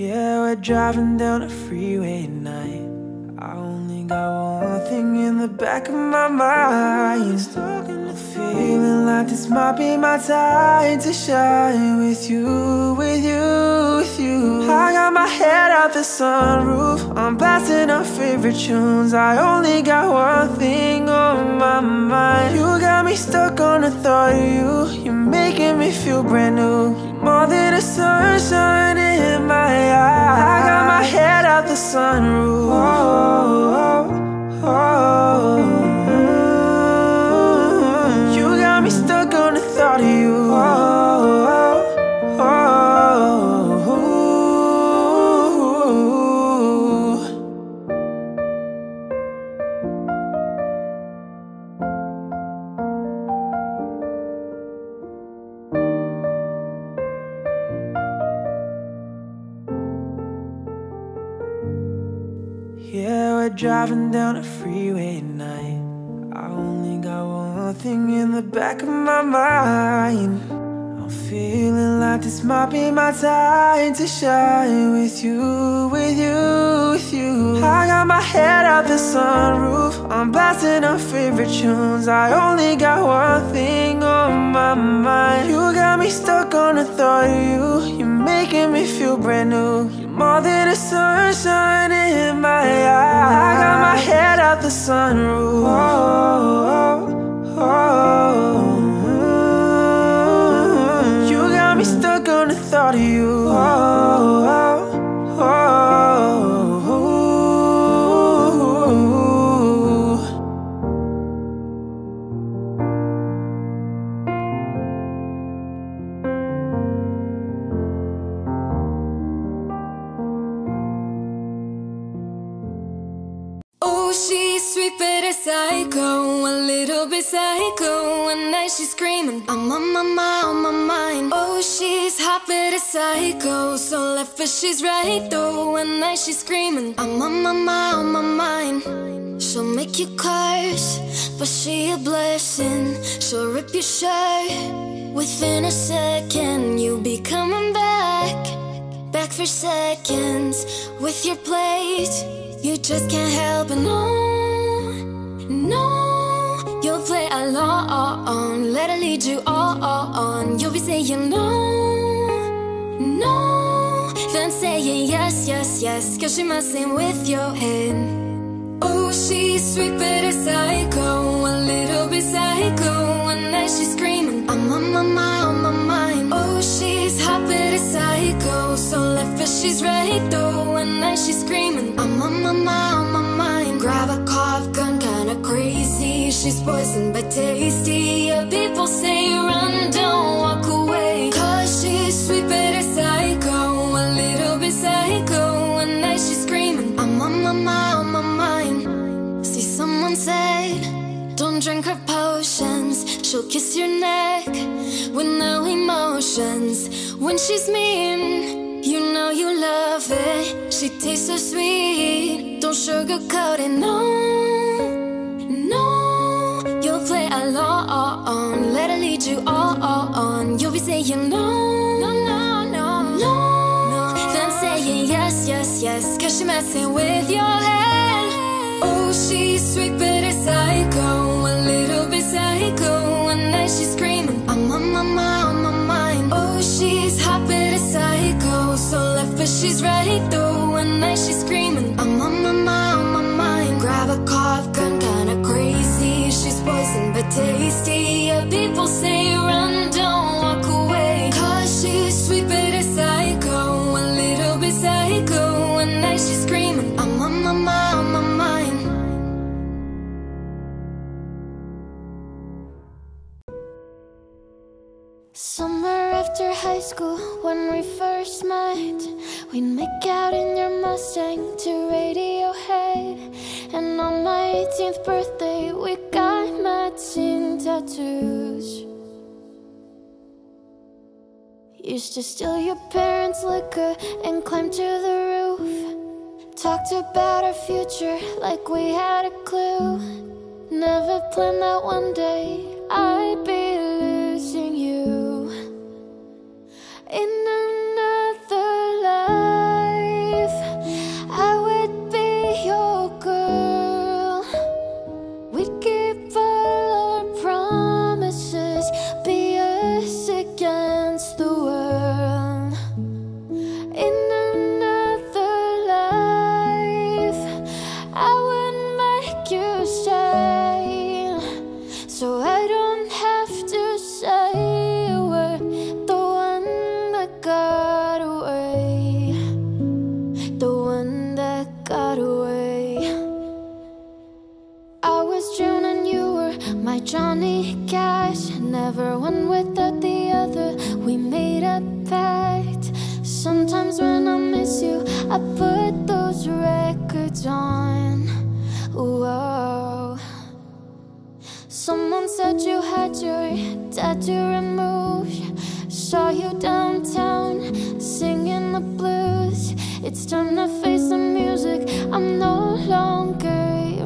Yeah, we're driving down a freeway at night. I only got one thing in the back of my mind. I'm feeling like this might be my time to shine with you, with you, with you. I got my head out the sunroof. I'm blasting our favorite tunes. I only got one thing on my mind. You got me stuck on the thought of you. You're making me feel brand new. More than a sunshine in my eyes. I got my head out the sunroof. Oh. You driving down a freeway at night. I only got one thing in the back of my mind. Feeling like this might be my time to shine with you, with you, with you. I got my head out the sunroof. I'm blasting our favorite tunes. I only got one thing on my mind. You got me stuck on the thought of you. You're making me feel brand new. You're more than a sunshine in my eyes. I got my head out the sunroof. Oh, oh, oh. oh. Thought of you. Oh, oh, oh, oh. Sweet but a psycho, a little bit psycho. One night she's screaming, I'm on my mind, on my mind. Oh, she's hot but a psycho, so left but she's right though. One night she's screaming, I'm on my mind, on my mind. She'll make you curse, but she a blessing. She'll rip your shirt within a second. You'll be coming back, back for seconds with your plate. You just can't help it, no, Along, let her lead you on. You'll be saying no, no. Then saying yes, yes, yes, cause she messing with your head. Oh, she's sweet but a psycho, a little bit psycho. One night she's screaming, I'm on my mind, on my mind. Oh, she's hot but a psycho, so left but she's right though. One night she's screaming, I'm on my mind, on my mind. Grab a cough gun, kinda crazy. She's poison but tasty. Yeah, people say run, don't walk away. Cause she's sweet but a psycho, a little bit psycho. One night she's screaming, I'm on my mind, on my mind. See, someone said, don't drink her potions. She'll kiss your neck with no emotions. When she's mean, you know you love it. She tastes so sweet. Don't sugarcoat it, no, play along, let her lead you all on. You'll be saying no, no, no, no, no. Then saying yes, yes, yes, cause she messing with your head. Oh, she's sweet but a psycho, a little bit psycho. And then she's screaming, I'm on my mind, on my mind. Oh, she's hot but a psycho, so left but she's right though. One night she's screaming, I'm on my mind, on my mind. Grab a cough gun, kinda crazy. She's poison but tasty. Yeah, people say run, high school, when we first met, we'd make out in your Mustang to Radiohead. And on my 18th birthday, we got matching tattoos. Used to steal your parents' liquor and climb to the roof. Talked about our future like we had a clue. Never planned that one day I'd be losing you. In another life, I put those records on. Whoa. Someone said you had your tattoo removed. Saw you downtown singing the blues. It's time to face the music. I'm no Every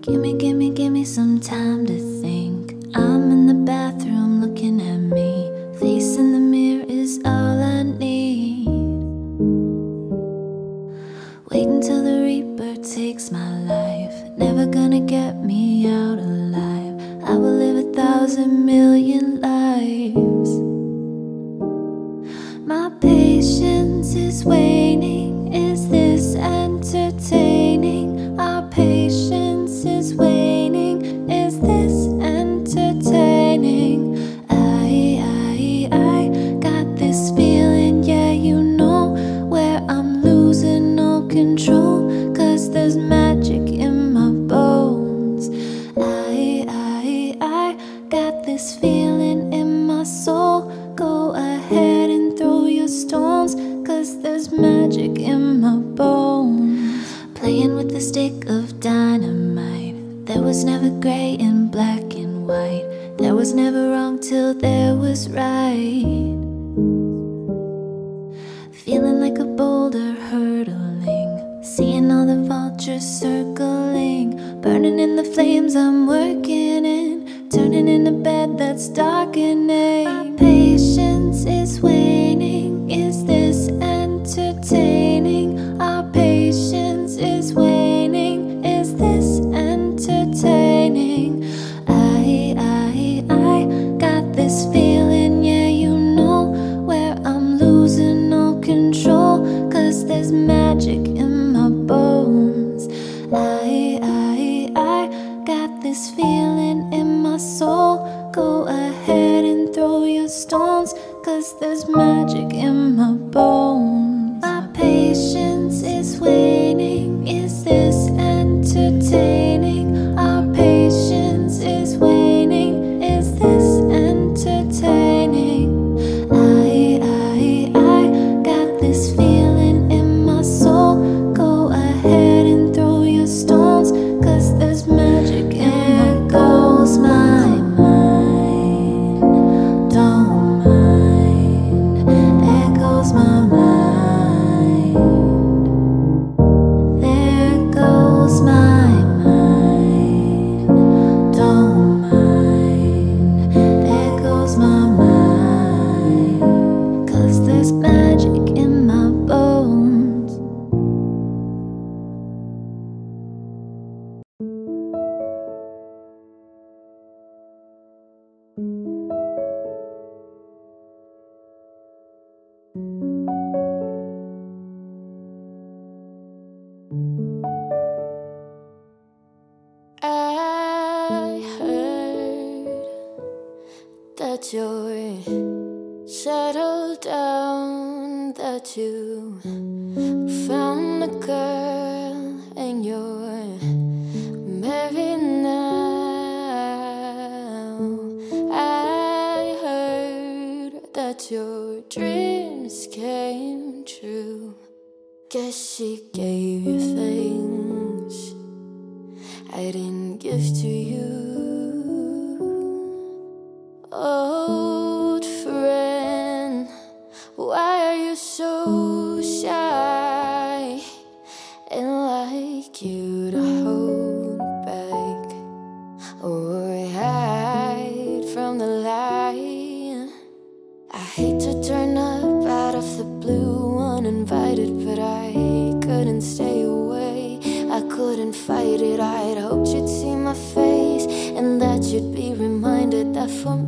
Gimme, gimme, gimme some time to think. I'm in the bathroom looking at hate to turn up out of the blue uninvited, but I couldn't stay away. I couldn't fight it. I'd hoped you'd see my face and that you'd be reminded that for me.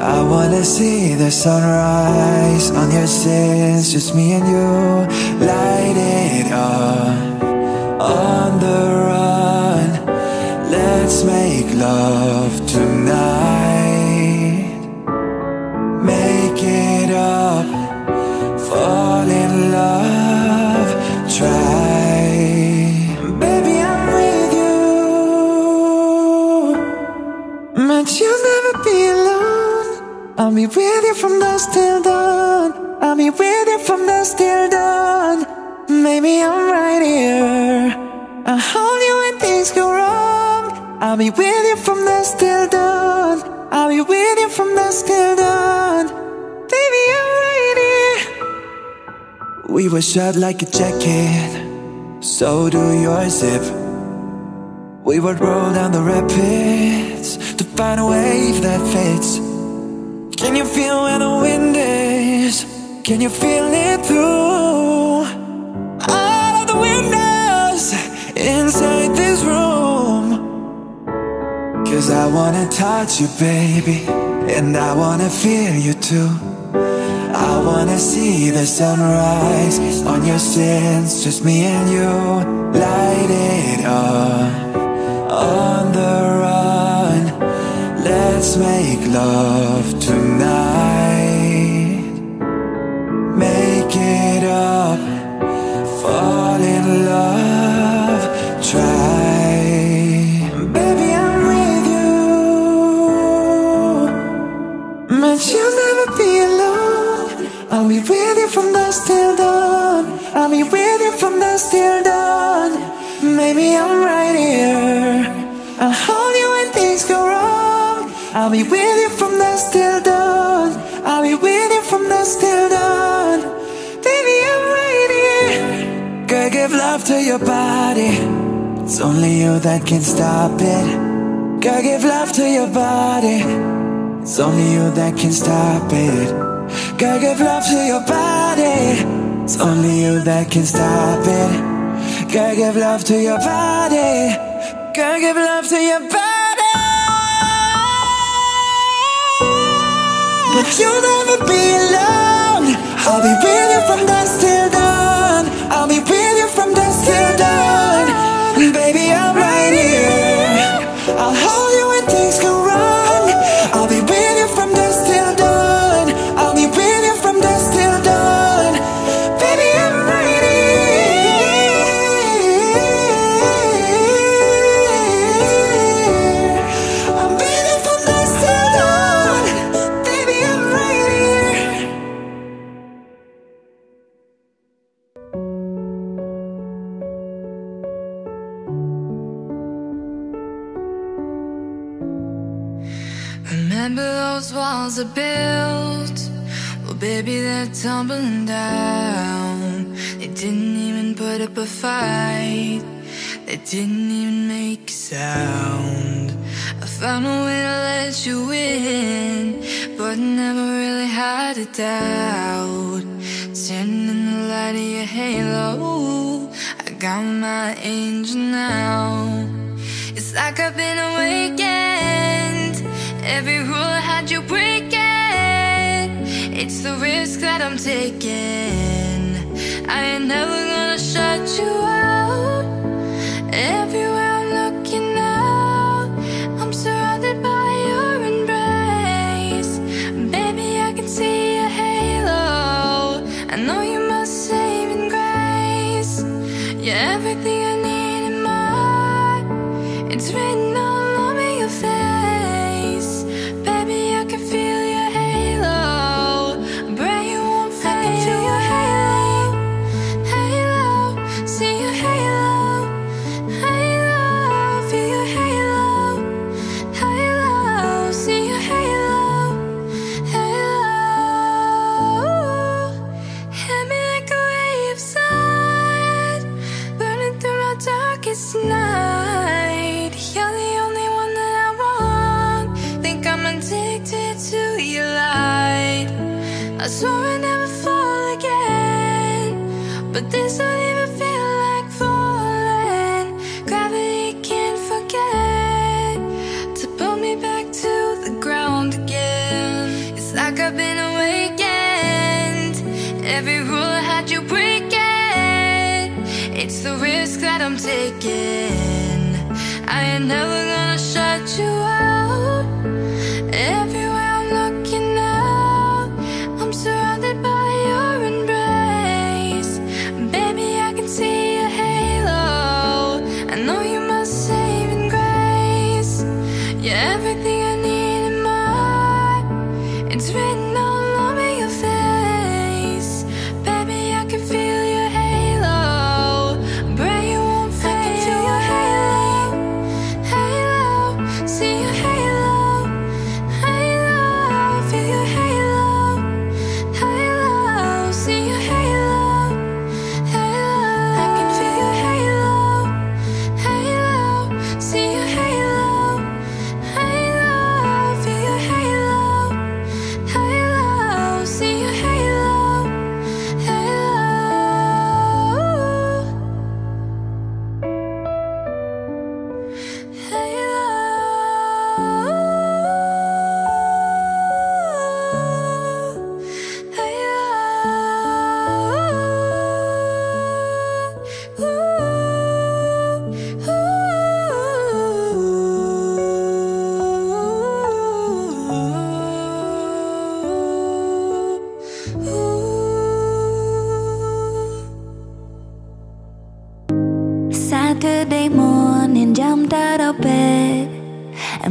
I wanna see the sunrise on your sins, just me and you. Light it up on the run. Let's make love tonight. Make it up, fall in love, try. Baby, I'm with you, but you'll never be alone. I'll be with you from dusk till dawn. I'll be with you from dusk till dawn. Maybe I'm right here. I'll hold you when things go wrong. I'll be with you from dusk till dawn. I'll be with you from dusk till dawn. Baby, I'm right here. We were shot like a jacket. So do your zip. We would roll down the rapids to find a wave that fits. Can you feel where the wind is? Can you feel it through all of the windows inside this room? Cause I wanna touch you, baby, and I wanna feel you too. I wanna see the sunrise on your sins, just me and you. Light it up on the run. Let's make love tonight. Make it up, fall in love, try. Baby, I'm with you, but you'll never be alone. I'll be with you from dusk till dawn. I'll be with you from dusk till dawn. Maybe I'm right here. I'll be with you from dusk till dawn. I'll be with you from dusk till dawn. Baby, I'm right here. Girl, give love to your body. It's only you that can stop it. Girl, give love to your body. It's only you that can stop it. Girl, give love to your body. It's only you that can stop it. Girl, give love to your body. Girl, give love to your body. You'll never be alone. I'll be tumbling down. They didn't even put up a fight. They didn't even make a sound. I found a way to let you in, but never really had a doubt. Standing in the light of your halo, I got my angel now. It's like I've been awakened. Every rule I had you break it. It's the risk that I'm taking. I ain't never gonna shut you out. Everyone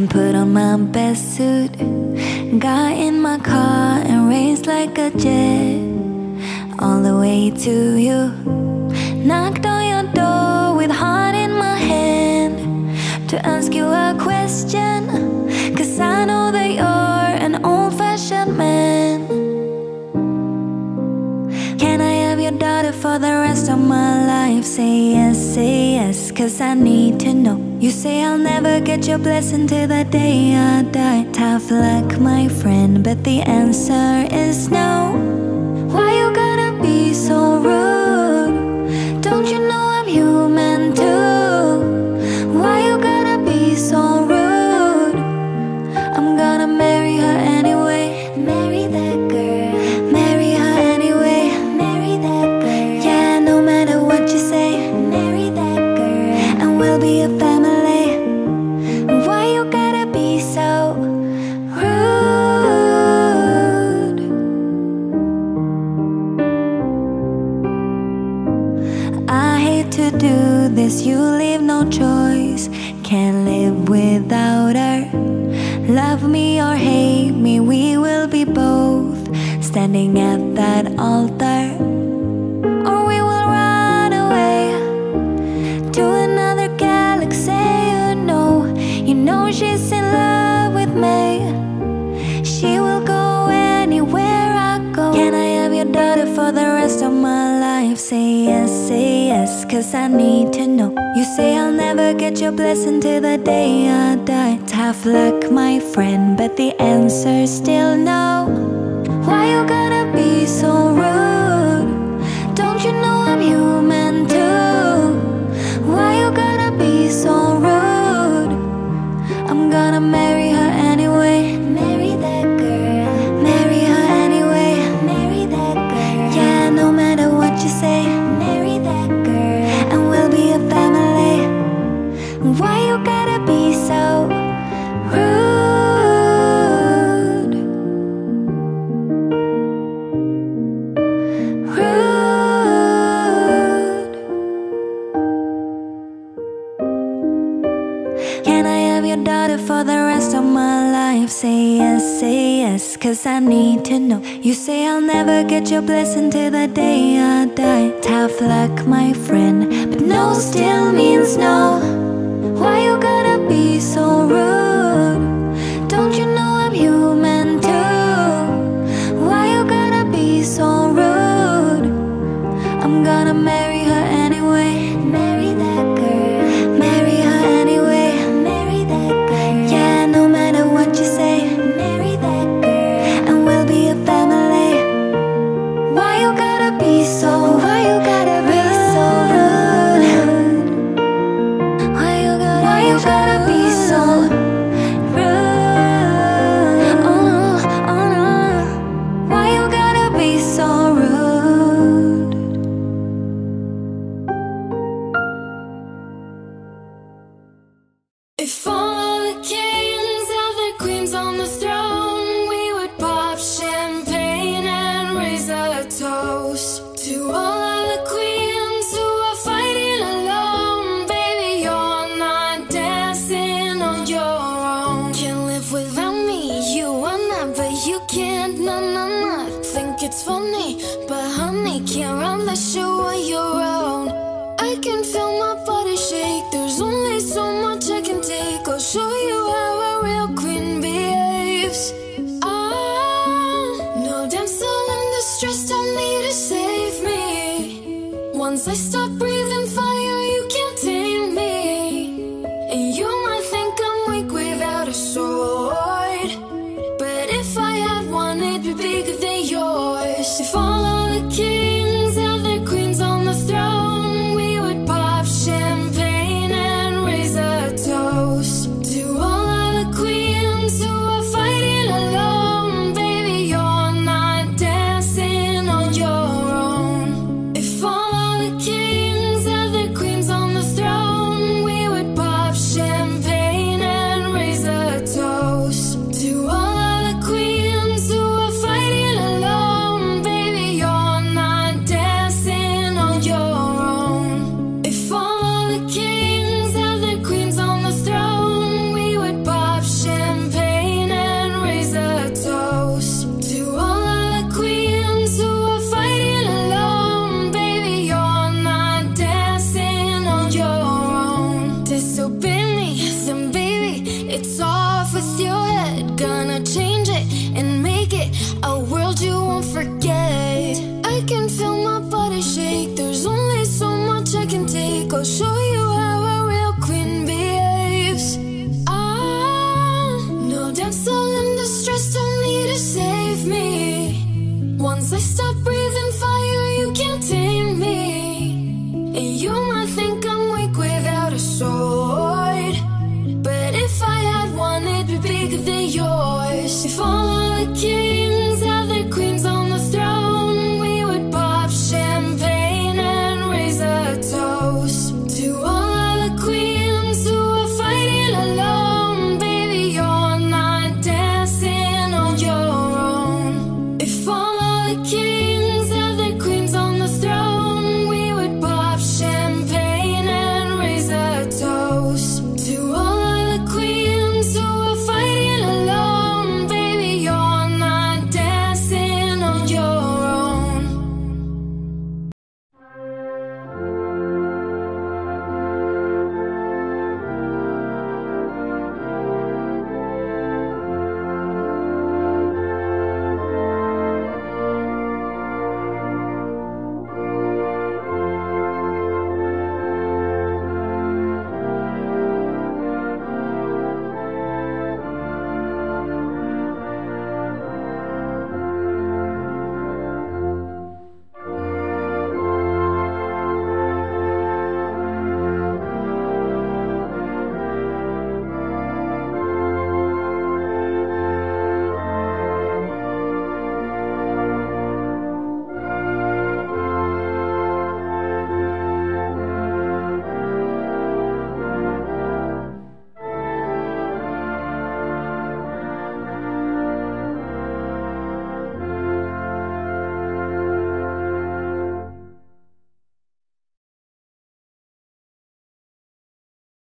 put on my best suit. Got in my car and raced like a jet all the way to you. Knocked on your door with heart in my hand to ask you a question. Cause I know that you're an old fashioned man. Can I have your daughter for the rest of my life? Say yes, say yes, cause I need to know. You say I'll never get your blessing till the day I die Tough luck, my friend, but the answer is no Why you gotta be so rude? Don't you know I'm human? You say I'll never get your blessing till the day I die. Tough luck, my friend, but the answer's still no. Why you gotta I need to know. You say I'll never get your blessing till the day I die. Tough luck my friend, but no still means no.